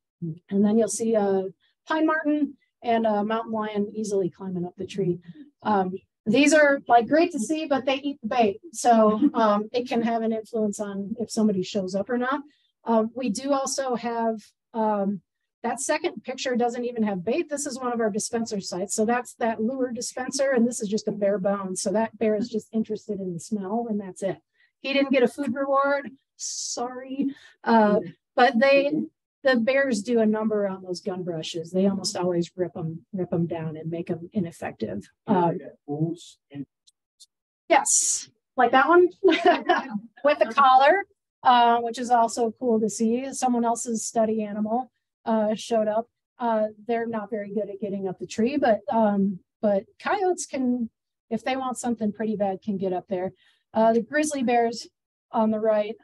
and then you'll see a pine marten and a mountain lion easily climbing up the tree. Um, these are like great to see, but they eat the bait. So um, it can have an influence on if somebody shows up or not. Um, we do also have um, that second picture doesn't even have bait. This is one of our dispenser sites. So that's that lure dispenser, and this is just a bare bone. So that bear is just interested in the smell, and that's it. He didn't get a food reward. Sorry. Uh, but they the bears do a number on those gun brushes. They almost always rip them, rip them down and make them ineffective. Um, yes, like that one with the collar, uh, which is also cool to see. Someone else's study animal uh, showed up. Uh, they're not very good at getting up the tree, but um, but coyotes can, if they want something pretty bad, can get up there. Uh, the grizzly bears on the right.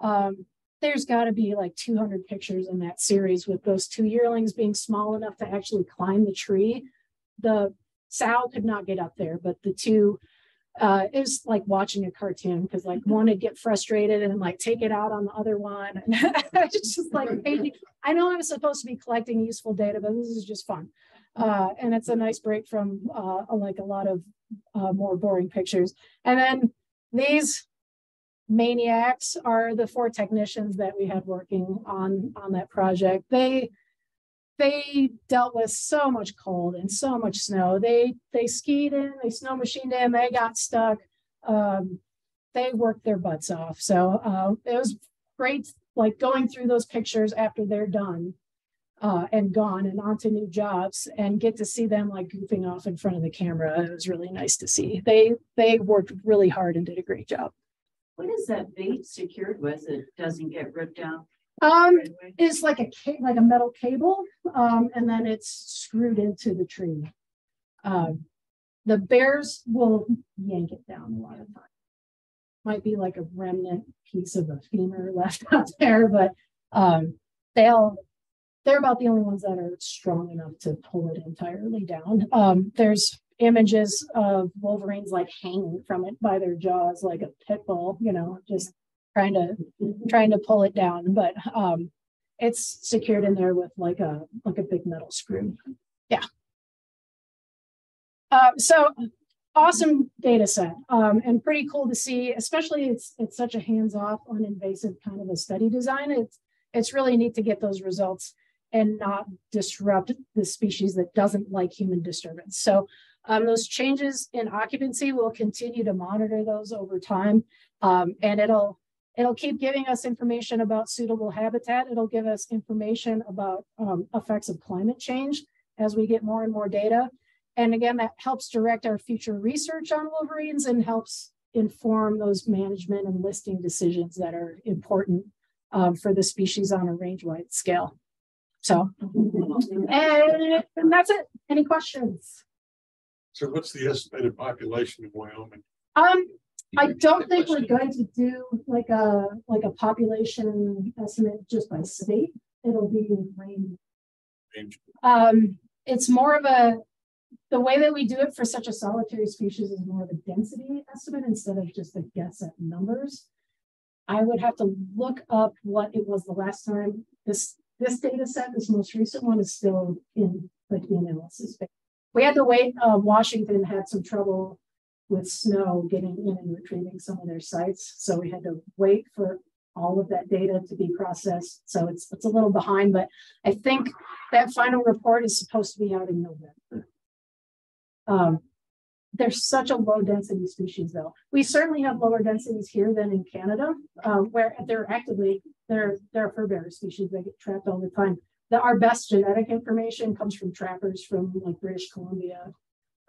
Um, there's got to be like 200 pictures in that series with those two yearlings being small enough to actually climb the tree. The sow could not get up there, but the two, uh, it was like watching a cartoon because like one would get frustrated and like take it out on the other one. And it's just like, I know I'm supposed to be collecting useful data, but this is just fun. Uh, and it's a nice break from uh, like a lot of uh, more boring pictures. And then these maniacs are the four technicians that we had working on on that project. They they dealt with so much cold and so much snow. They they skied in, they snow machined in, they got stuck. Um, they worked their butts off. So uh, it was great, like going through those pictures after they're done uh, and gone and on to new jobs and get to see them like goofing off in front of the camera. It was really nice to see. They they worked really hard and did a great job. What is that bait secured with? It doesn't get ripped down? Um, it's like a like a metal cable, um, and then it's screwed into the tree. Um, the bears will yank it down a lot of times. Might be like a remnant piece of a femur left out there, but um, they'll they're about the only ones that are strong enough to pull it entirely down. Um, there's images of Wolverines like hanging from it by their jaws like a pit bull, you know, just trying to trying to pull it down. But um it's secured in there with like a like a big metal screw. Yeah. Uh, so awesome data set um, and pretty cool to see, especially it's it's such a hands-off, uninvasive kind of a study design. It's it's really neat to get those results and not disrupt the species that doesn't like human disturbance. So um, those changes in occupancy, we'll continue to monitor those over time, um, and it'll it'll keep giving us information about suitable habitat. It'll give us information about um, effects of climate change as we get more and more data. And again, that helps direct our future research on wolverines and helps inform those management and listing decisions that are important um, for the species on a range-wide scale. So, and, and that's it. Any questions? So what's the estimated population in Wyoming? Um, I don't think we're going to do like a like a population estimate just by state. It'll be range. range. Um, it's more of a the way that we do it for such a solitary species is more of a density estimate instead of just a guess at numbers. I would have to look up what it was the last time this this data set, this most recent one, is still in like the analysis phase we had to wait. Uh, Washington had some trouble with snow getting in and retrieving some of their sites. So we had to wait for all of that data to be processed. So it's, it's a little behind, but I think that final report is supposed to be out in November. Um, there's such a low density species though. We certainly have lower densities here than in Canada, um, where they're actively, they're, they're fur bearer species that get trapped all the time. The, our best genetic information comes from trappers from like British Columbia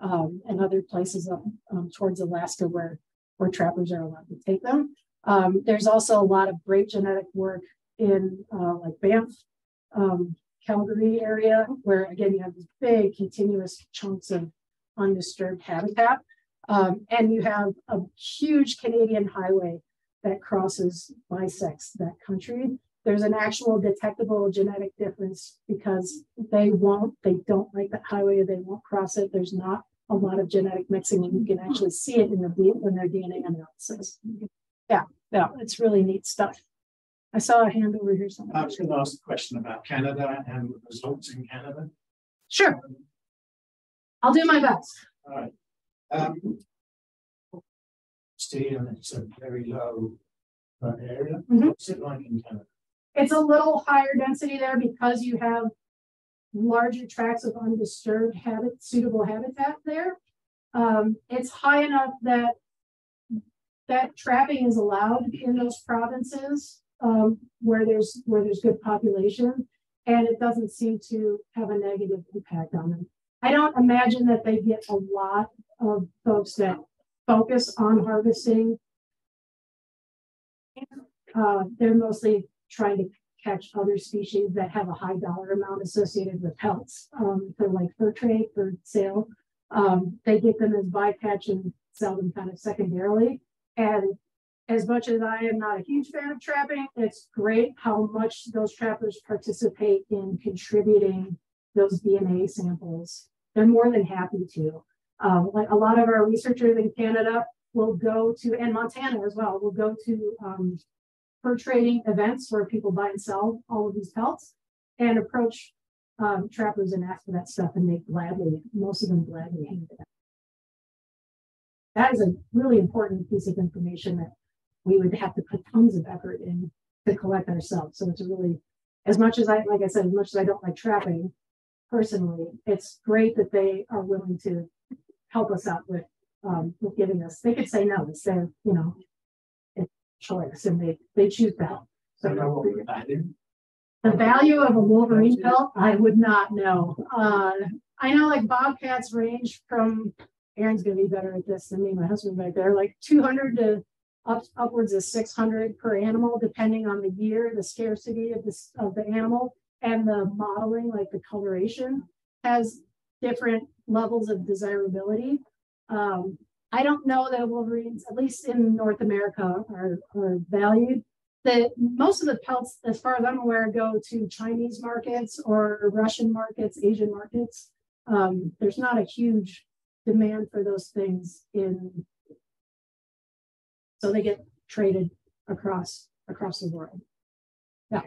um, and other places up um, towards Alaska where, where trappers are allowed to take them. Um, there's also a lot of great genetic work in uh, like Banff, um, Calgary area, where again, you have these big continuous chunks of undisturbed habitat. Um, and you have a huge Canadian highway that crosses, bisects that country. There's an actual detectable genetic difference because they won't, they don't like that highway, they won't cross it. There's not a lot of genetic mixing, and you can actually see it in the in their DNA analysis. Yeah, yeah, it's really neat stuff. I saw a hand over here somewhere. I was going to ask a question about Canada and the results in Canada. Sure. I'll do my best. All right. Um, steel, it's a very low uh, area. Mhm. What's it like in Canada? It's a little higher density there because you have larger tracts of undisturbed habit, suitable habitat there. Um, it's high enough that that trapping is allowed in those provinces um, where there's where there's good population, and it doesn't seem to have a negative impact on them. I don't imagine that they get a lot of folks that focus on harvesting. Uh, they're mostly trying to catch other species that have a high dollar amount associated with pelts um, for like fur trade for sale. Um, they get them as bycatch and sell them kind of secondarily. And as much as I am not a huge fan of trapping, it's great how much those trappers participate in contributing those DNA samples. They're more than happy to. Um, like a lot of our researchers in Canada will go to, and Montana as well, will go to um, fur trading events where people buy and sell all of these pelts and approach um, trappers and ask for that stuff and they gladly, most of them gladly hand it out. That is a really important piece of information that we would have to put tons of effort in to collect ourselves. So it's really, as much as I, like I said, as much as I don't like trapping personally, it's great that they are willing to help us out with um, with giving us. They could say no. It's their, you know, choice, and they they choose help. So the value. The value of a Wolverine pelt, I would not know. Uh, I know like bobcats range from. Aaron's gonna be better at this than me. My husband back there, like 200 to up, upwards of 600 per animal, depending on the year, the scarcity of this of the animal, and the modeling, like the coloration, has different levels of desirability. Um, I don't know that Wolverines, at least in North America, are, are valued. The most of the pelts, as far as I'm aware, go to Chinese markets or Russian markets, Asian markets. Um, there's not a huge demand for those things in, so they get traded across across the world. Yeah.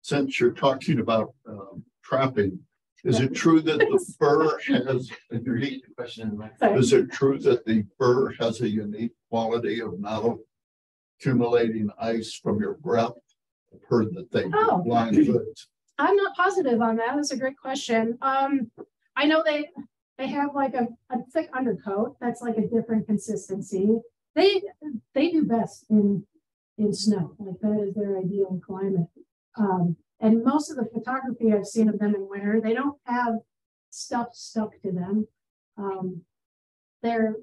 Since you're talking about um, trapping, is it true that the fur has a unique, Question in the mic. Sorry. is it true that the fur has a unique quality of not accumulating ice from your breath? I've heard that they Oh. blind foods. I'm not positive on that. That's a great question. Um, I know they they have like a, a thick undercoat that's like a different consistency. They they do best in in snow. Like that is their ideal climate. Um, and most of the photography I've seen of them in winter, they don't have stuff stuck to them. Um, they're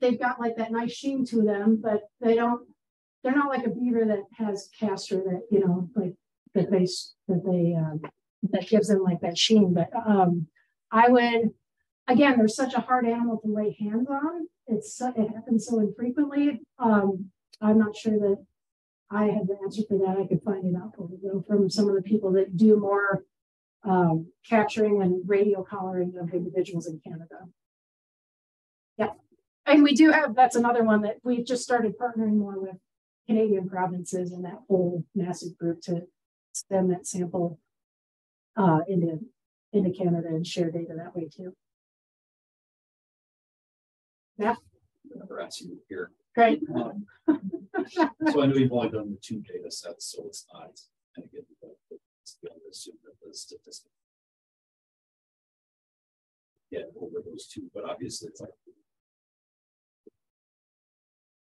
they've got like that nice sheen to them, but they don't. They're not like a beaver that has castor that you know like that they that they um, that gives them like that sheen. But um, I would again, they're such a hard animal to lay hands on. It's it happens so infrequently. Um, I'm not sure that I have the answer for that. I could find it out from some of the people that do more um, capturing and radio collaring of individuals in Canada. Yeah, and we do have that's another one that we've just started partnering more with Canadian provinces and that whole massive group to send that sample uh, into into Canada and share data that way too. Never asked you here. Great. Um, So I know you've only done the two data sets, so it's not. get the- the- it's gonna assume that the statistic. Yeah, over those two, but obviously it's like.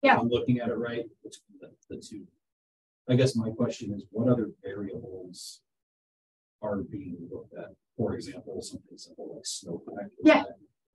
Yeah. I'm looking at it right, between the, the two. I guess my question is, what other variables? Are being looked at, for example, something simple like snowpack. Yeah.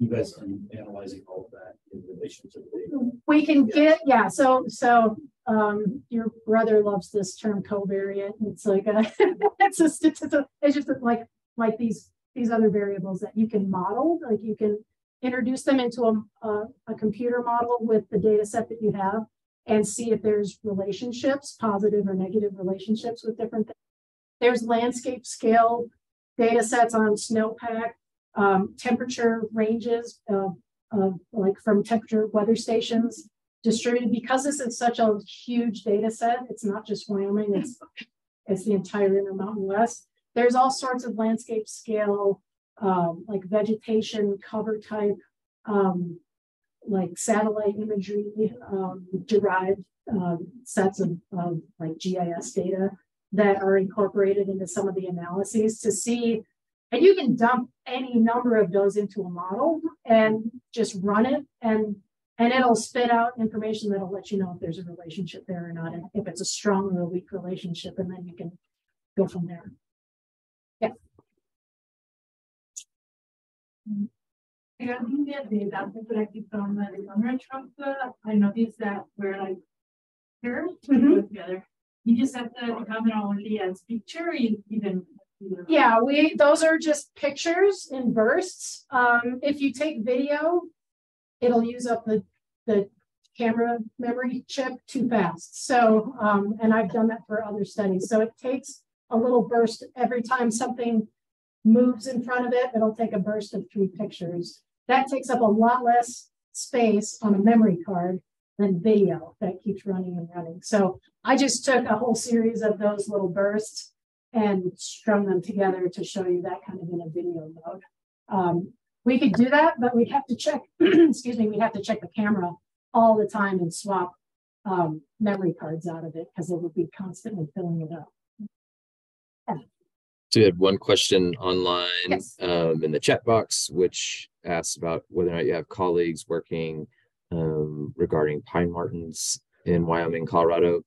You guys are analyzing all of that in relation to the data. We can get, yeah, so, so, um, your brother loves this term covariate. It's like a, it's a statistical, it's just like, like these, these other variables that you can model, like you can introduce them into a, a, a computer model with the data set that you have and see if there's relationships, positive or negative relationships with different things. There's landscape scale data sets on snowpack, um, temperature ranges of, of like from temperature weather stations distributed because this is such a huge data set. It's not just Wyoming, it's it's the entire Intermountain West. There's all sorts of landscape scale, um, like vegetation cover type, um, like satellite imagery um, derived um, sets of, of like GIS data that are incorporated into some of the analyses to see and you can dump any number of those into a model and just run it and and it'll spit out information that'll let you know if there's a relationship there or not and if it's a strong or a weak relationship and then you can go from there Yeah. Regarding the data collected from the research of I noticed that we're like here Mhm. together. You just have the camera only as picture, you even. Yeah we those are just pictures in bursts. Um if you take video it'll use up the the camera memory chip too fast. So um and i've done that for other studies. So it takes a little burst every time something moves in front of it it'll take a burst of three pictures. That takes up a lot less space on a memory card than video that keeps running and running. So i just took a whole series of those little bursts and strung them together to show you that kind of in a video mode. Um, we could do that, but we'd have to check, excuse me, we'd have to check the camera all the time and swap um, memory cards out of it because it would be constantly filling it up. So we had one question online Yes. um, in the chat box, which asks about whether or not you have colleagues working um, regarding pine martens in Wyoming, Colorado.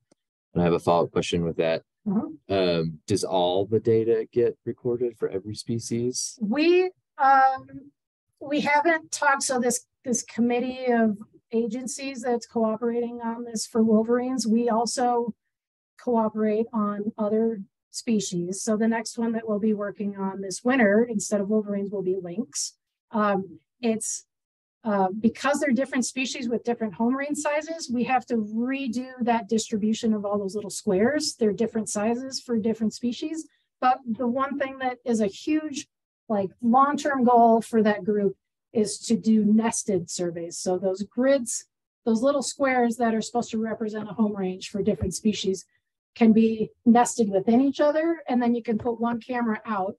And I have a follow-up question with that. Mhm. Um, does all the data get recorded for every species? We um, we haven't talked, so this this committee of agencies that's cooperating on this for wolverines, we also cooperate on other species. So the next one that we'll be working on this winter, instead of wolverines, will be lynx. Um, it's uh, because they're different species with different home range sizes, we have to redo that distribution of all those little squares. They're different sizes for different species. But the one thing that is a huge, like long-term goal for that group is to do nested surveys. So those grids, those little squares that are supposed to represent a home range for different species can be nested within each other. And then you can put one camera out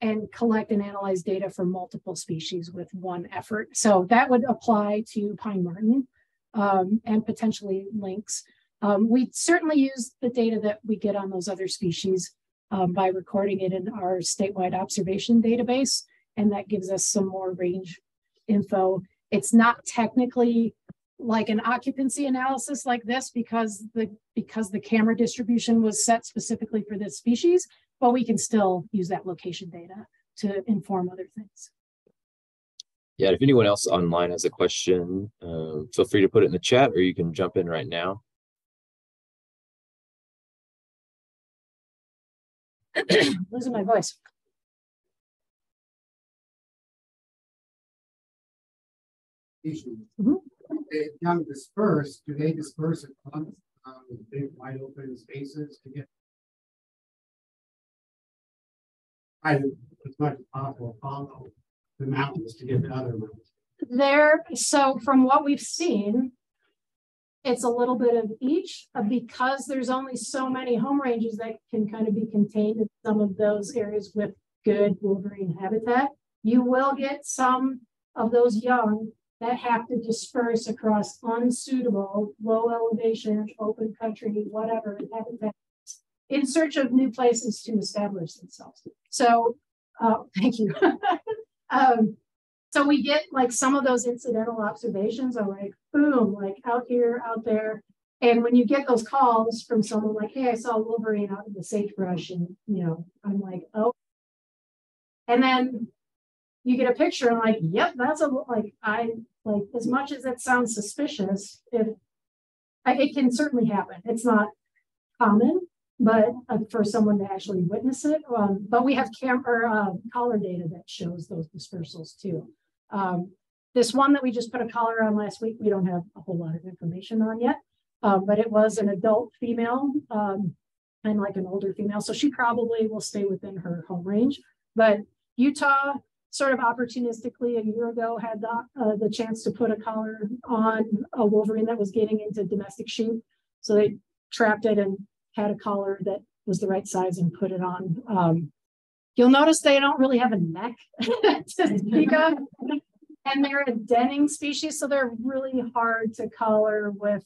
and collect and analyze data for multiple species with one effort. So that would apply to pine marten um, and potentially lynx. Um, we certainly use the data that we get on those other species um, by recording it in our statewide observation database, and that gives us some more range info. It's not technically like an occupancy analysis like this because the because the camera distribution was set specifically for this species, but we can still use that location data to inform other things. Yeah, if anyone else online has a question, um, feel free to put it in the chat or you can jump in right now. Losing my voice. Mhm. They come disperse, do they disperse at once, um, big wide open spaces to get? I, as much as possible, follow the mountains to get to other ones. There, so from what we've seen, it's a little bit of each uh, because there's only so many home ranges that can kind of be contained in some of those areas with good wolverine habitat. You will get some of those young that have to disperse across unsuitable, low elevation, open country, whatever habitat in search of new places to establish themselves. So, uh, thank you. um, so we get like some of those incidental observations are like, boom, like out here, out there. And when you get those calls from someone like, hey, I saw a Wolverine out in the sagebrush, and you know, I'm like, oh. And then you get a picture and like, yep, that's a like I like as much as it sounds suspicious, if I, it can certainly happen. It's not common, but uh, for someone to actually witness it. Um, but we have cam or uh, collar data that shows those dispersals too. Um, this one that we just put a collar on last week, we don't have a whole lot of information on yet, um, but it was an adult female um, and like an older female. So she probably will stay within her home range. But Utah sort of opportunistically a year ago had the, uh, the chance to put a collar on a wolverine that was getting into domestic sheep. So they trapped it and had a collar that was the right size and put it on. Um, you'll notice they don't really have a neck to speak of. And they're a denning species, so they're really hard to collar with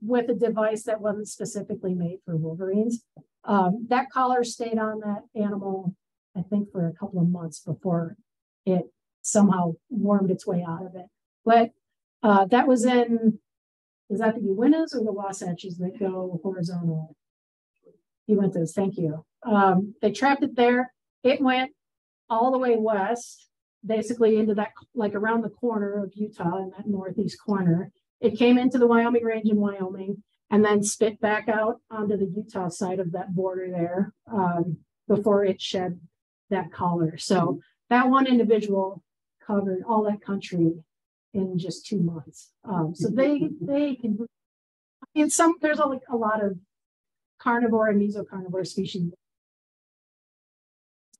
with a device that wasn't specifically made for wolverines. Um, that collar stayed on that animal, I think, for a couple of months before it somehow wormed its way out of it. But uh, that was in, is that the Uintas or the Wasatches that go horizontal? Uintas, thank you. Um, they trapped it there. It went all the way west basically into that, like around the corner of Utah in that northeast corner. It came into the Wyoming range in Wyoming and then spit back out onto the Utah side of that border there um, before it shed that collar. So that one individual covered all that country in just two months. Um, so they they can in some there's a, a lot of carnivore and mesocarnivore species,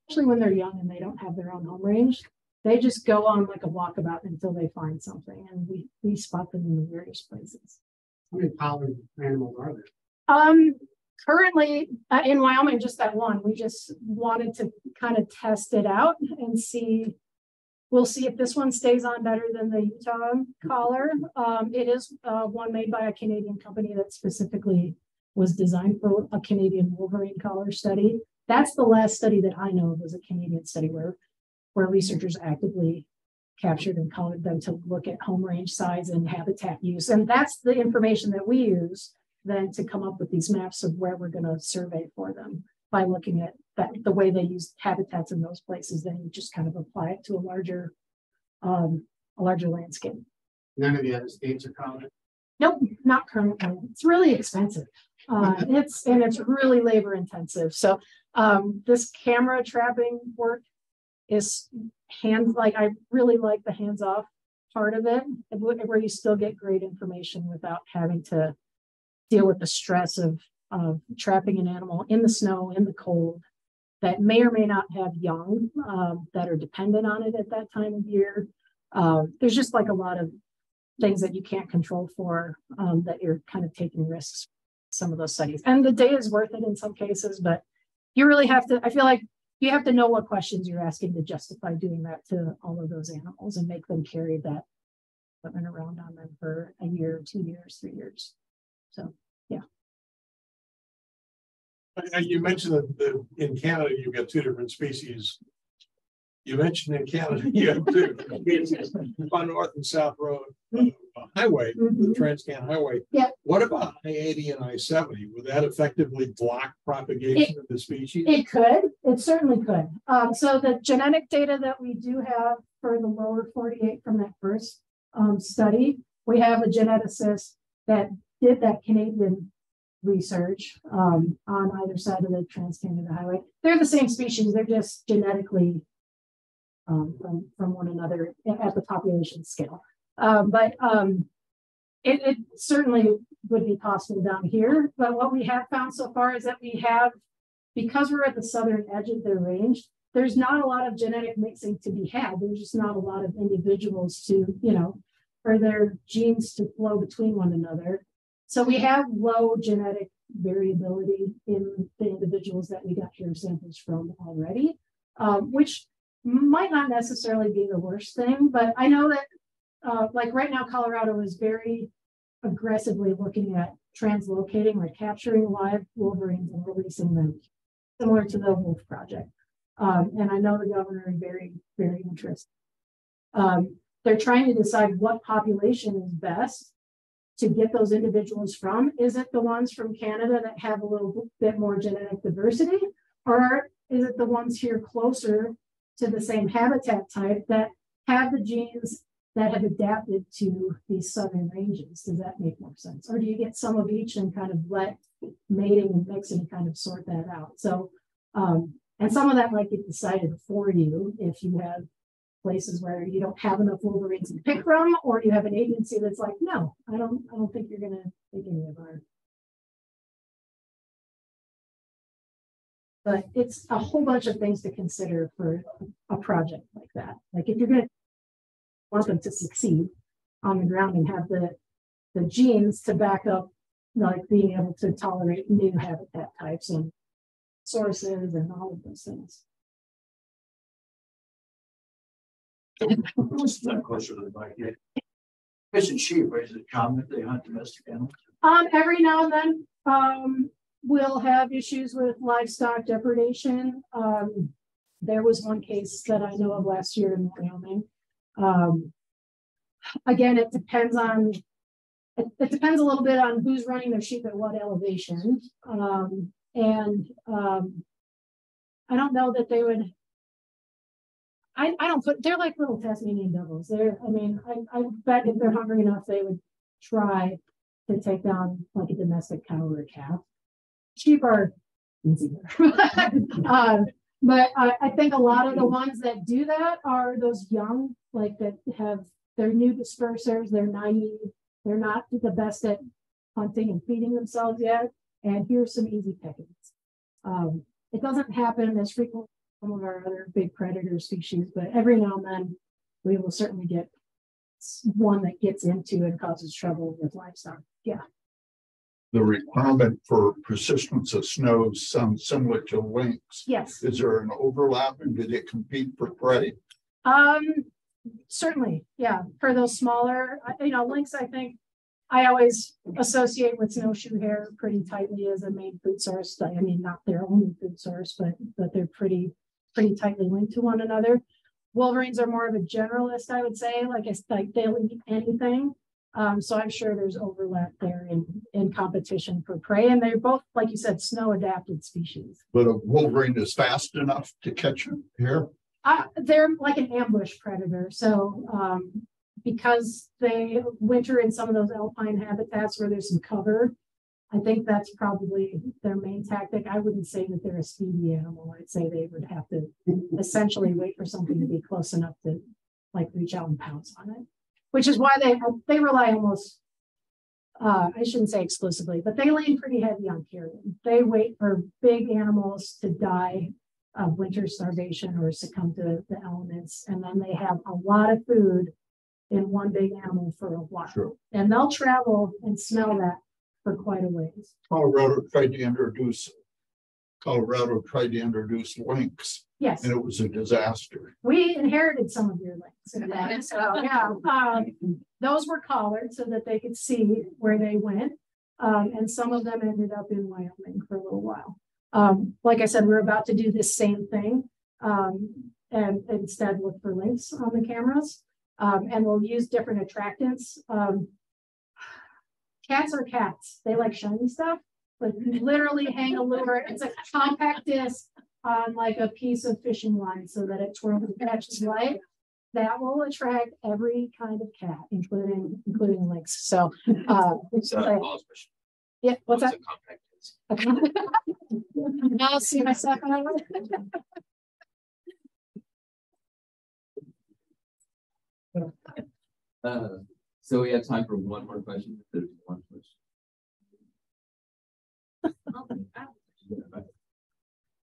especially when they're young and they don't have their own home range they just go on like a walkabout until they find something, and we we spot them in the various places. How many pollard animals are there? Um, currently uh, in Wyoming, just that one. We just wanted to kind of test it out and see. We'll see if this one stays on better than the Utah collar. Um, it is uh, one made by a Canadian company that specifically was designed for a Canadian Wolverine collar study. That's the last study that I know of was a Canadian study where where researchers actively captured and colored them to look at home range size and habitat use. And that's the information that we use then to come up with these maps of where we're going to survey for them by looking at that the way they use habitats in those places. Then you just kind of apply it to a larger, um, a larger landscape. None of the other states are common. Nope, not currently. It's really expensive. Uh, it's and it's really labor intensive. So um, this camera trapping work is hands like I really like the hands off part of it, where you still get great information without having to deal with the stress of, of trapping an animal in the snow, in the cold, that may or may not have young um, that are dependent on it at that time of year. Um, there's just like a lot of things that you can't control for um, that you're kind of taking risks some of those studies and the day is worth it in some cases but you really have to i feel like you have to know what questions you're asking to justify doing that to all of those animals and make them carry that equipment around on them for a year, two years, three years. So. You mentioned that in Canada, you've got two different species. You mentioned in Canada, you have two on North and South Road uh, Highway, mm -hmm. the mm-hmm. Transcan Highway. Yeah. What about I 80 and I 70? Would that effectively block propagation it, of the species? It could. It certainly could. Um, so the genetic data that we do have for the lower 48 from that first um, study, we have a geneticist that did that Canadian research um, on either side of the Trans-Canada Highway. They're the same species. They're just genetically um, from, from one another at the population scale. Um, but um, it, it, certainly would be possible down here. But what we have found so far is that we have because we're at the southern edge of their range, there's not a lot of genetic mixing to be had. There's just not a lot of individuals to, you know, for their genes to flow between one another. So we have low genetic variability in the individuals that we got hair samples from already, um, which might not necessarily be the worst thing. But I know that uh, like right now, Colorado is very aggressively looking at translocating, like capturing live wolverines and releasing them, similar to the Wolf Project. Um, and I know the governor is very, very interested. Um, they're trying to decide what population is best to get those individuals from. Is it the ones from Canada that have a little bit more genetic diversity? Or is it the ones here closer to the same habitat type that have the genes that have adapted to these southern ranges? Does that make more sense? Or do you get some of each and kind of let mating and mixing kind of sort that out? So, um, and some of that might get decided for you if you have places where you don't have enough Wolverines to pick from, or you have an agency that's like, no, I don't, I don't think you're gonna take any of our. But it's a whole bunch of things to consider for a project like that. Like if you're gonna want them to succeed on the ground and have the, the genes to back up, like being able to tolerate new habitat types and sources and all of those things. Fish and sheep, is it common that they hunt domestic animals? Um, every now and then, um, we'll have issues with livestock depredation. Um, there was one case that I know of last year in Wyoming. Um, again, it depends on, it, it depends a little bit on who's running their sheep at what elevation. Um, and, um, I don't know that they would I, I don't put, they're like little Tasmanian devils. They're, I mean, I, I bet if they're hungry enough, they would try to take down like a domestic cow or a calf. Sheep are easier. um, but I, I think a lot of the ones that do that are those young, like that have, they're new dispersers, they're naive, they're not the best at hunting and feeding themselves yet. And here's some easy pickings. Um, it doesn't happen as frequently some of our other big predator species, but every now and then we will certainly get one that gets into and causes trouble with livestock. Yeah. The requirement for persistence of snow sounds similar to lynx. Yes. Is there an overlap and do they compete for prey? Um, certainly. Yeah. For those smaller, you know, lynx, I think I always associate with snowshoe hare pretty tightly as a main food source. I mean, not their only food source, but but they're pretty pretty tightly linked to one another. Wolverines are more of a generalist, I would say, like it's like they'll eat anything. Um, so I'm sure there's overlap there in, in competition for prey. And they're both, like you said, snow adapted species. But a wolverine is fast enough to catch him here? Uh, they're like an ambush predator. So um, because they winter in some of those alpine habitats where there's some cover, I think that's probably their main tactic. I wouldn't say that they're a speedy animal. I'd say they would have to essentially wait for something to be close enough to like reach out and pounce on it, which is why they they rely almost. Uh, I shouldn't say exclusively, but they lean pretty heavy on carrion. They wait for big animals to die of winter starvation or succumb to the elements, and then they have a lot of food in one big animal for a while. Sure. And they'll travel and smell that for quite a ways. Colorado tried to introduce, Colorado tried to introduce lynx Yes, and it was a disaster. we inherited some of your lynx in that, so, yeah, um, those were collared so that they could see where they went. Um, and some of them ended up in Wyoming for a little while. Um, like I said, we're about to do this same thing. Um, and instead look for lynx on the cameras. Um, and we'll use different attractants. Cats are cats. They like shiny stuff. Like literally hang a lure. It's a compact disc on like a piece of fishing line so that it twirls and catches light. That will attract every kind of cat, including including lynx. So uh it's like- yeah, what's that? What's a compact? Now I'll see myself. on it. Uh, so we have time for one more question. if There's one question.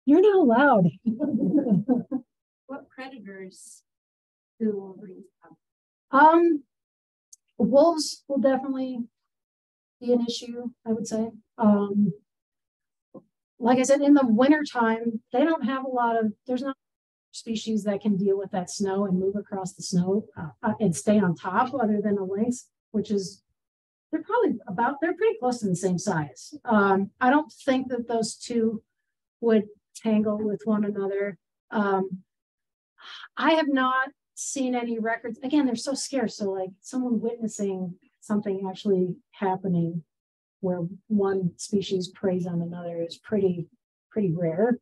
You're not allowed. What predators do wolverines have? Um, wolves will definitely be an issue, I would say. Um, like I said, in the wintertime, they don't have a lot of, there's not species that can deal with that snow and move across the snow uh, uh, and stay on top other than a lynx, which is they're probably about they're pretty close to the same size. Um, I don't think that those two would tangle with one another. Um, I have not seen any records. Again, they're so scarce. So like someone witnessing something actually happening where one species preys on another is pretty, pretty rare.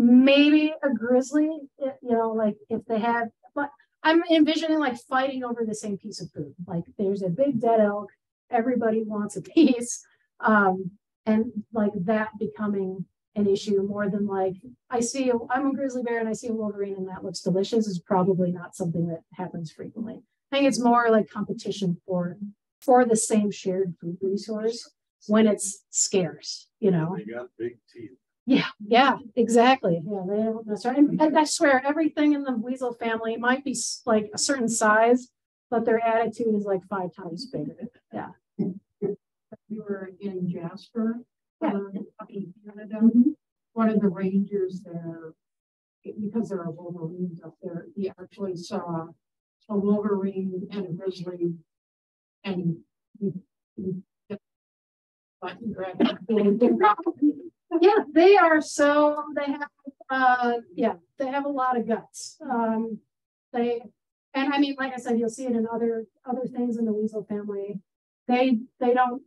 Maybe a grizzly, you know, like if they have, but I'm envisioning like fighting over the same piece of food. Like there's a big dead elk, everybody wants a piece. Um, and like that becoming an issue more than like I see i I'm a grizzly bear and I see a wolverine and that looks delicious is probably not something that happens frequently. I think it's more like competition for for the same shared food resource when it's scarce, you know. They got big teeth. Yeah, yeah, exactly. Yeah, they, that's right. And, and I swear, everything in the weasel family might be like a certain size, but their attitude is like five times bigger. Yeah. We were in Jasper, Yeah. um, up in Canada. One of the rangers there, because there are wolverines up there, he actually saw a wolverine and a grizzly. And. he- he- But he grabbed it. Yeah, they are so they have uh yeah, they have a lot of guts. Um they and I mean, like I said, you'll see it in other other things in the weasel family. They they don't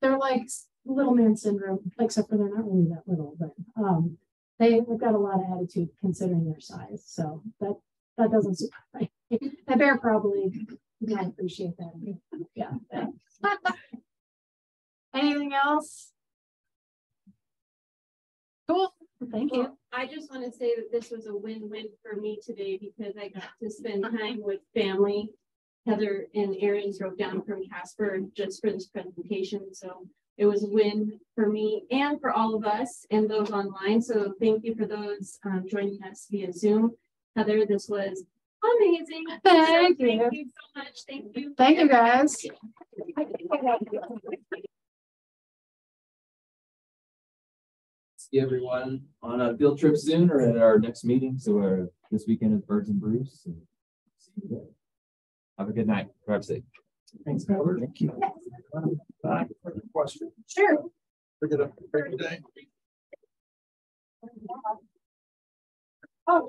they're like little man syndrome, except for they're not really that little, but um they, they've got a lot of attitude considering their size. So that that doesn't surprise me. The bear probably would not appreciate that. Yeah. Anything else? Cool, thank you. Well, I just want to say that this was a win-win for me today because I got to spend time with family. Heather and Aaron drove down from Casper just for this presentation, so it was a win for me and for all of us and those online. So thank you for those um, joining us via Zoom. Heather, this was amazing. So Thank you. Thank you so much. Thank you. Thank you, guys. See everyone on a field trip soon or at our next meeting. So uh, this weekend is Birds and Brews. and see you there. Have a good night. Drive safe. Thanks, Howard. Thank you. Back for the question. Sure. Bring it up. Bring it down. Oh,